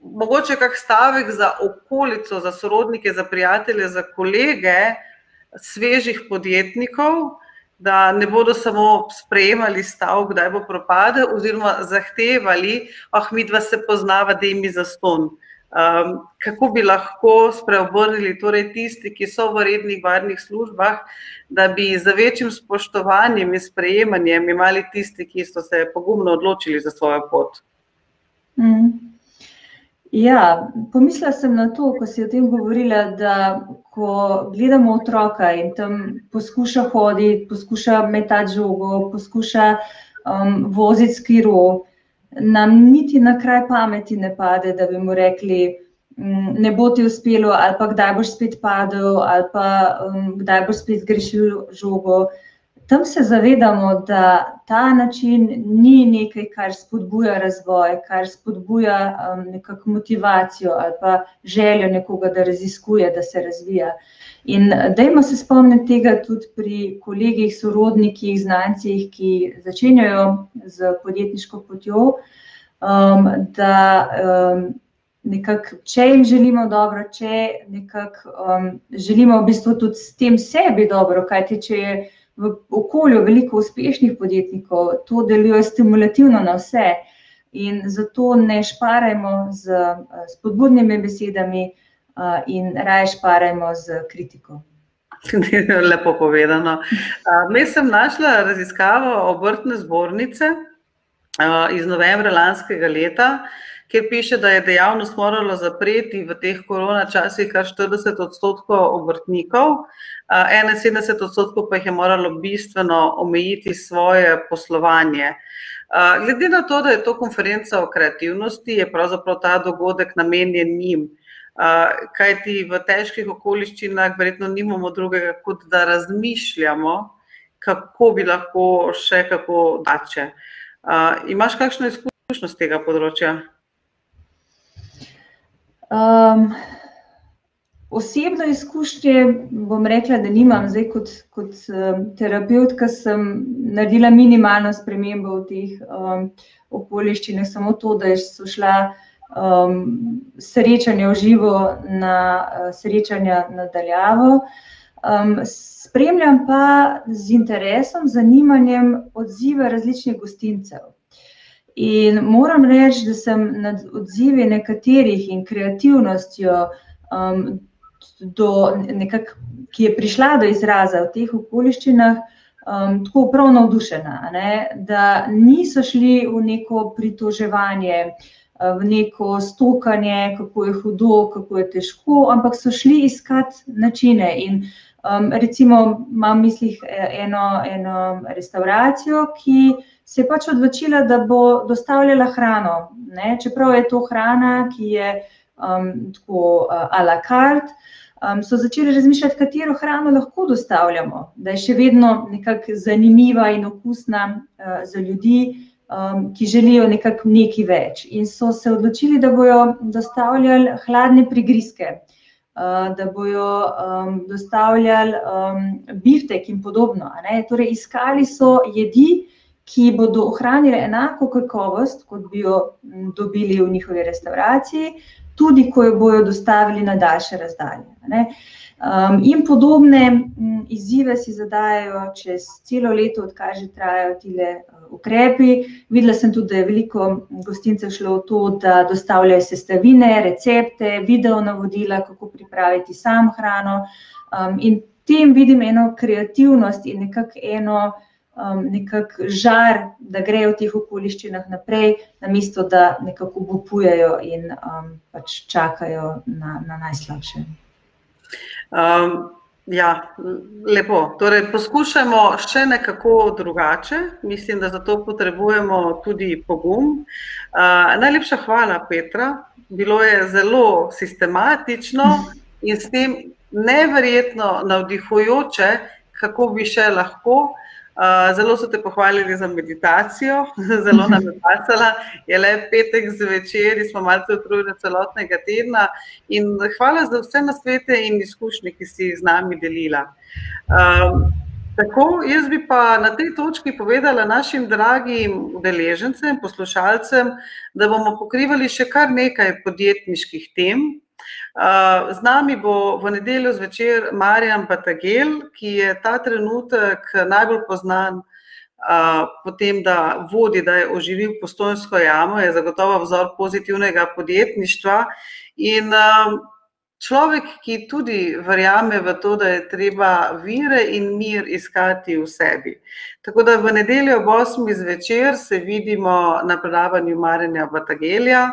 mogoče kak stavek za okolico, za sorodnike, za prijatelje, za kolege svežih podjetnikov, da ne bodo samo sprejemali stav, kdaj bo propadel, oziroma zahtevali, ah, mi dva se poznava, da jim je zaston. Uh, Um, kako bi lahko spreobrnili torej tisti, ki so v rednih varnih službah, da bi za večjim spoštovanjem in sprejemanjem imeli tisti, ki so se pogumno odločili za svojo pot? Mm. Ja, pomislila sem na to, ko si o tem govorila, da ko gledamo otroka in tam poskuša hoditi, poskuša metati žogo, poskuša um, voziti skiro, nam niti na kraj pameti ne pade, da bi mu rekli, mm, ne bo ti uspelo, ali pa kdaj boš spet padel, ali pa um, kdaj boš spet zgrešil žogo. Tam se zavedamo, da ta način ni nekaj, kar spodbuja razvoj, kar spodbuja um, nekako motivacijo ali pa željo nekoga, da raziskuje, da se razvija. In dajmo se spomniti tega tudi pri kolegih, sorodnikih, znancih, ki začenjajo z podjetniško potjo, um, da um, nekako, če jim želimo dobro, če nekako um, želimo v bistvu tudi s tem sebi dobro, kajti če je v okolju veliko uspešnih podjetnikov, to deluje stimulativno na vse. In zato ne šparajmo z spodbudnimi besedami, in raje šparajmo z kritiko. Lepo povedano. Jaz sem našla raziskavo obrtne zbornice iz novembra lanskega leta, kjer piše, da je dejavnost moralo zapreti v teh korona časih kar 40 odstotkov obrtnikov, 71 odstotkov pa jih je moralo bistveno omejiti svoje poslovanje. Glede na to, da je to konferenca o kreativnosti, je pravzaprav ta dogodek namenjen njim kaj ti v težkih okoliščinah, verjetno nimamo drugega, kot da razmišljamo, kako bi lahko še kako dače. Imaš kakšno izkušnjo z tega področja? Um, osebno izkušnje bom rekla, da nimam. Zdaj, kot, kot um, terapeutka sem naredila minimalno spremembo v teh um, okoliščinah, samo to, da so šla um, srečanja v živo na uh, srečanja nadaljavo. Um, spremljam pa z interesom, zanimanjem odzive različnih gostincev. In moram reči, da sem nad odzivi nekaterih in kreativnostjo, um, do, nekak, ki je prišla do izraza v teh okoliščinah, um, tako prav navdušena. Ne? Da niso šli v neko pritoževanje, uh, v neko stokanje, kako je hudo, kako je težko, ampak so šli iskati načine. In Um, recimo, imam v mislih e, eno, eno restauracijo, ki se je pač odločila, da bo dostavljala hrano. Ne? Čeprav je to hrana, ki je um, tako uh, a la carte, um, so začeli razmišljati, katero hrano lahko dostavljamo, da je še vedno nekako zanimiva in okusna uh, za ljudi, um, ki želijo nekako nekaj več. In so se odločili, da bodo dostavljali hladne prigrizke. Eh, da bodo um, dostavljali um, biftek in podobno. Torej, iskali so jedi, ki bodo ohranili enako kakovost, kot bi jo dobili v njihovi restavraciji, tudi ko jo bodo dostavili na daljše razdalje. Um, in podobne m, izzive si zadajajo čez celo leto, odkar že trajajo ti uh, ukrepi. Videla sem tudi, da je veliko gostincev šlo v to, da dostavljajo sestavine, recepte, video navodila, kako pripraviti sam hrano. Um, in tem vidim eno kreativnost in nekako eno. Um, nekak žar, da grejo v teh okoliščinah naprej, namesto da nekako obupujejo in um, pač čakajo na, na najslabše. Um, ja, lepo. Torej, poskušajmo še nekako drugače. Mislim, da za to potrebujemo tudi pogum. Uh, najlepša hvala, Petra. Bilo je zelo sistematično in s tem neverjetno navdihujoče, kako bi še lahko. Zelo so te pohvalili za meditacijo, zelo nam je pasala. Je le petek zvečer smo malce utrujeni celotnega tedna. In hvala za vse na svete in izkušnje, ki si z nami delila. Um, tako, jaz bi pa na tej točki povedala našim dragim udeležencem, poslušalcem, da bomo pokrivali še kar nekaj podjetniških tem, Z nami bo v nedeljo zvečer Marjan Patagel, ki je ta trenutek najbolj znan po tem, da vodi, da je oživil postojnsko jamo, je zagotovo vzor pozitivnega podjetništva. In človek, ki tudi verjame v to, da je treba vire in mir iskati v sebi. Tako da v nedeljo ob 8. zvečer se vidimo na predavanju Marjana Patagelja.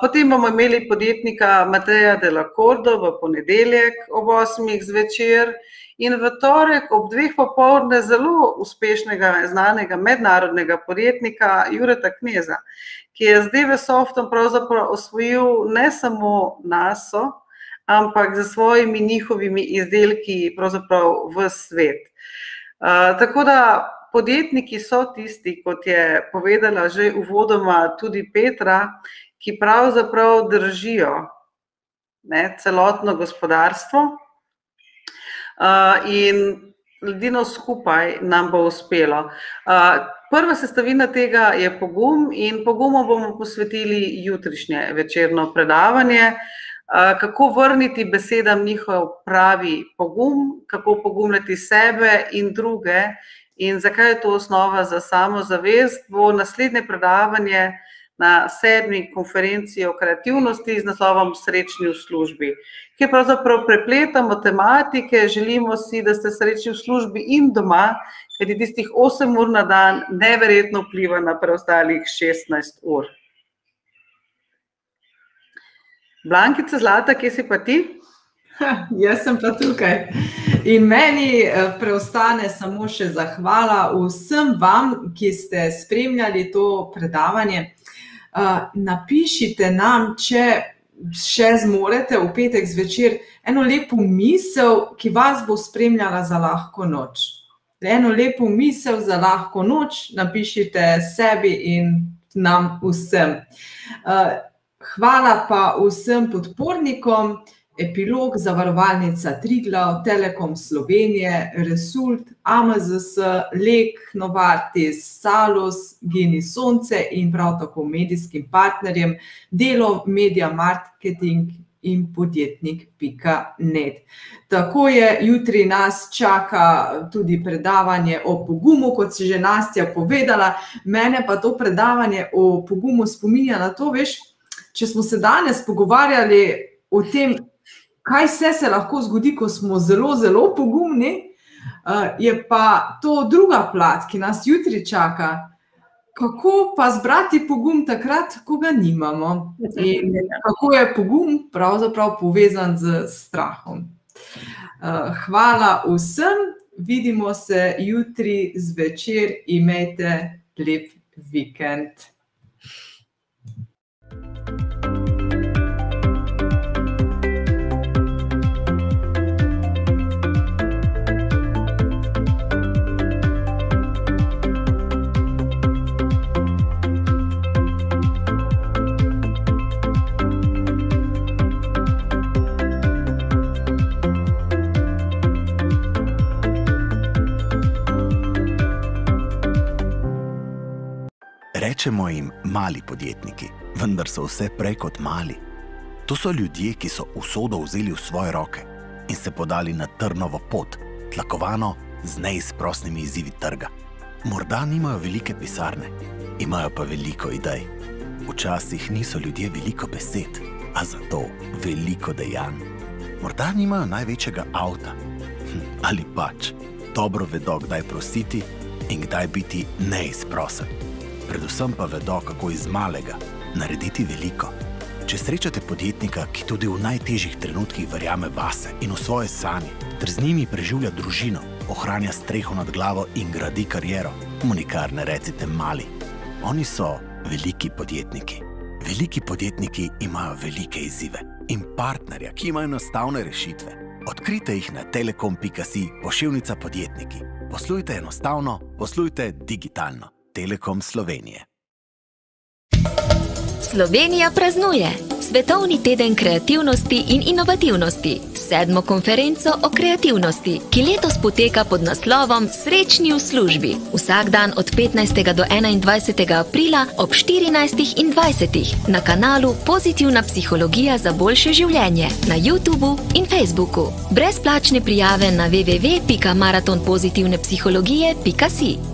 Potem bomo imeli podjetnika Mateja Delacordo v ponedeljek ob 8. zvečer in v torek ob dveh popovdne zelo uspešnega, znanega mednarodnega podjetnika Jureta Kneza, ki je z DVSoftom pravzaprav osvojil ne samo NASO, ampak za svojimi njihovimi izdelki pravzaprav v svet. Tako da podjetniki so tisti, kot je povedala že uvodoma tudi Petra, ki pravzaprav držijo ne, celotno gospodarstvo, uh, in edino skupaj nam bo uspelo. Uh, prva sestavina tega je pogum, in pogumu bomo posvetili jutrišnje večerno predavanje. Uh, kako vrniti besedam njihov pravi pogum, kako pogumljati sebe in druge, in zakaj je to osnova za samozavest, bo naslednje predavanje uh, na sedmi konferenci o kreativnosti z naslovom Srečni v službi, ki pravzaprav prepletamo tematike. Želimo si, da ste srečni v službi in doma, ker je tistih 8 ur na dan neverjetno vpliva na preostalih 16 ur. Blankica Zlata, kje si pa ti? Ha, jaz sem pa tukaj. In meni eh, preostane samo še zahvala vsem vam, ki ste spremljali to predavanje napišite nam, če še zmorete v petek zvečer, eno lepo misel, ki vas bo spremljala za lahko noč. Eno lepo misel za lahko noč, napišite sebi in nam vsem. Hvala pa vsem podpornikom. Epilog, zavarovalnica Triglav, Telekom Slovenije, Result, AMZS, Lek, Novartis, Salus, Geni Sonce in prav tako medijskim partnerjem Delo, Media Marketing in podjetnik.net. Tako je, jutri nas čaka tudi predavanje o pogumu, kot si že Nastja povedala. Mene pa to predavanje o pogumu spominja na to, veš, če smo se danes pogovarjali o tem, kaj vse se lahko zgodi, ko smo zelo, zelo pogumni, uh, je pa to druga plat, ki nas jutri čaka. Kako pa zbrati pogum takrat, ko ga nimamo? In kako je pogum pravzaprav povezan z strahom? hvala vsem, vidimo se jutri zvečer, imejte lep vikend. Rečemo jim mali podjetniki, vendar so vse prej kot mali. To so ljudje, ki so usodo vzeli v svoje roke in se podali na trnovo pot, tlakovano z neizprostnimi izzivi trga. Morda nimajo velike pisarne, imajo pa veliko idej. Včasih niso ljudje veliko besed, a zato veliko dejanj. Morda nimajo največjega avta, hm, ali pač dobro vedo, kdaj prositi in kdaj biti neizprosen predvsem pa vedo, kako iz malega narediti veliko. Če srečate podjetnika, ki tudi v najtežjih trenutkih verjame vase in v svoje sanje, ter z njimi preživlja družino, ohranja streho nad glavo in gradi kariero, mu nikar ne recite mali. Oni so veliki podjetniki. Veliki podjetniki imajo velike izzive in partnerja, ki imajo enostavne rešitve. Odkrite jih na telekom.si pošiljka podjetniki. Poslujte enostavno, poslujte digitalno. Telekom Slovenije. Slovenija praznuje Svetovni teden kreativnosti in inovativnosti, sedmo konferenco o kreativnosti, ki letos poteka pod naslovom Srečni v službi. Vsak dan od 15. do 21. aprila ob 14. in 20. na kanalu Pozitivna psihologija za boljše življenje na YouTubu in Facebooku. Brezplačne prijave na www.maratonpozitivnepsihologije.si.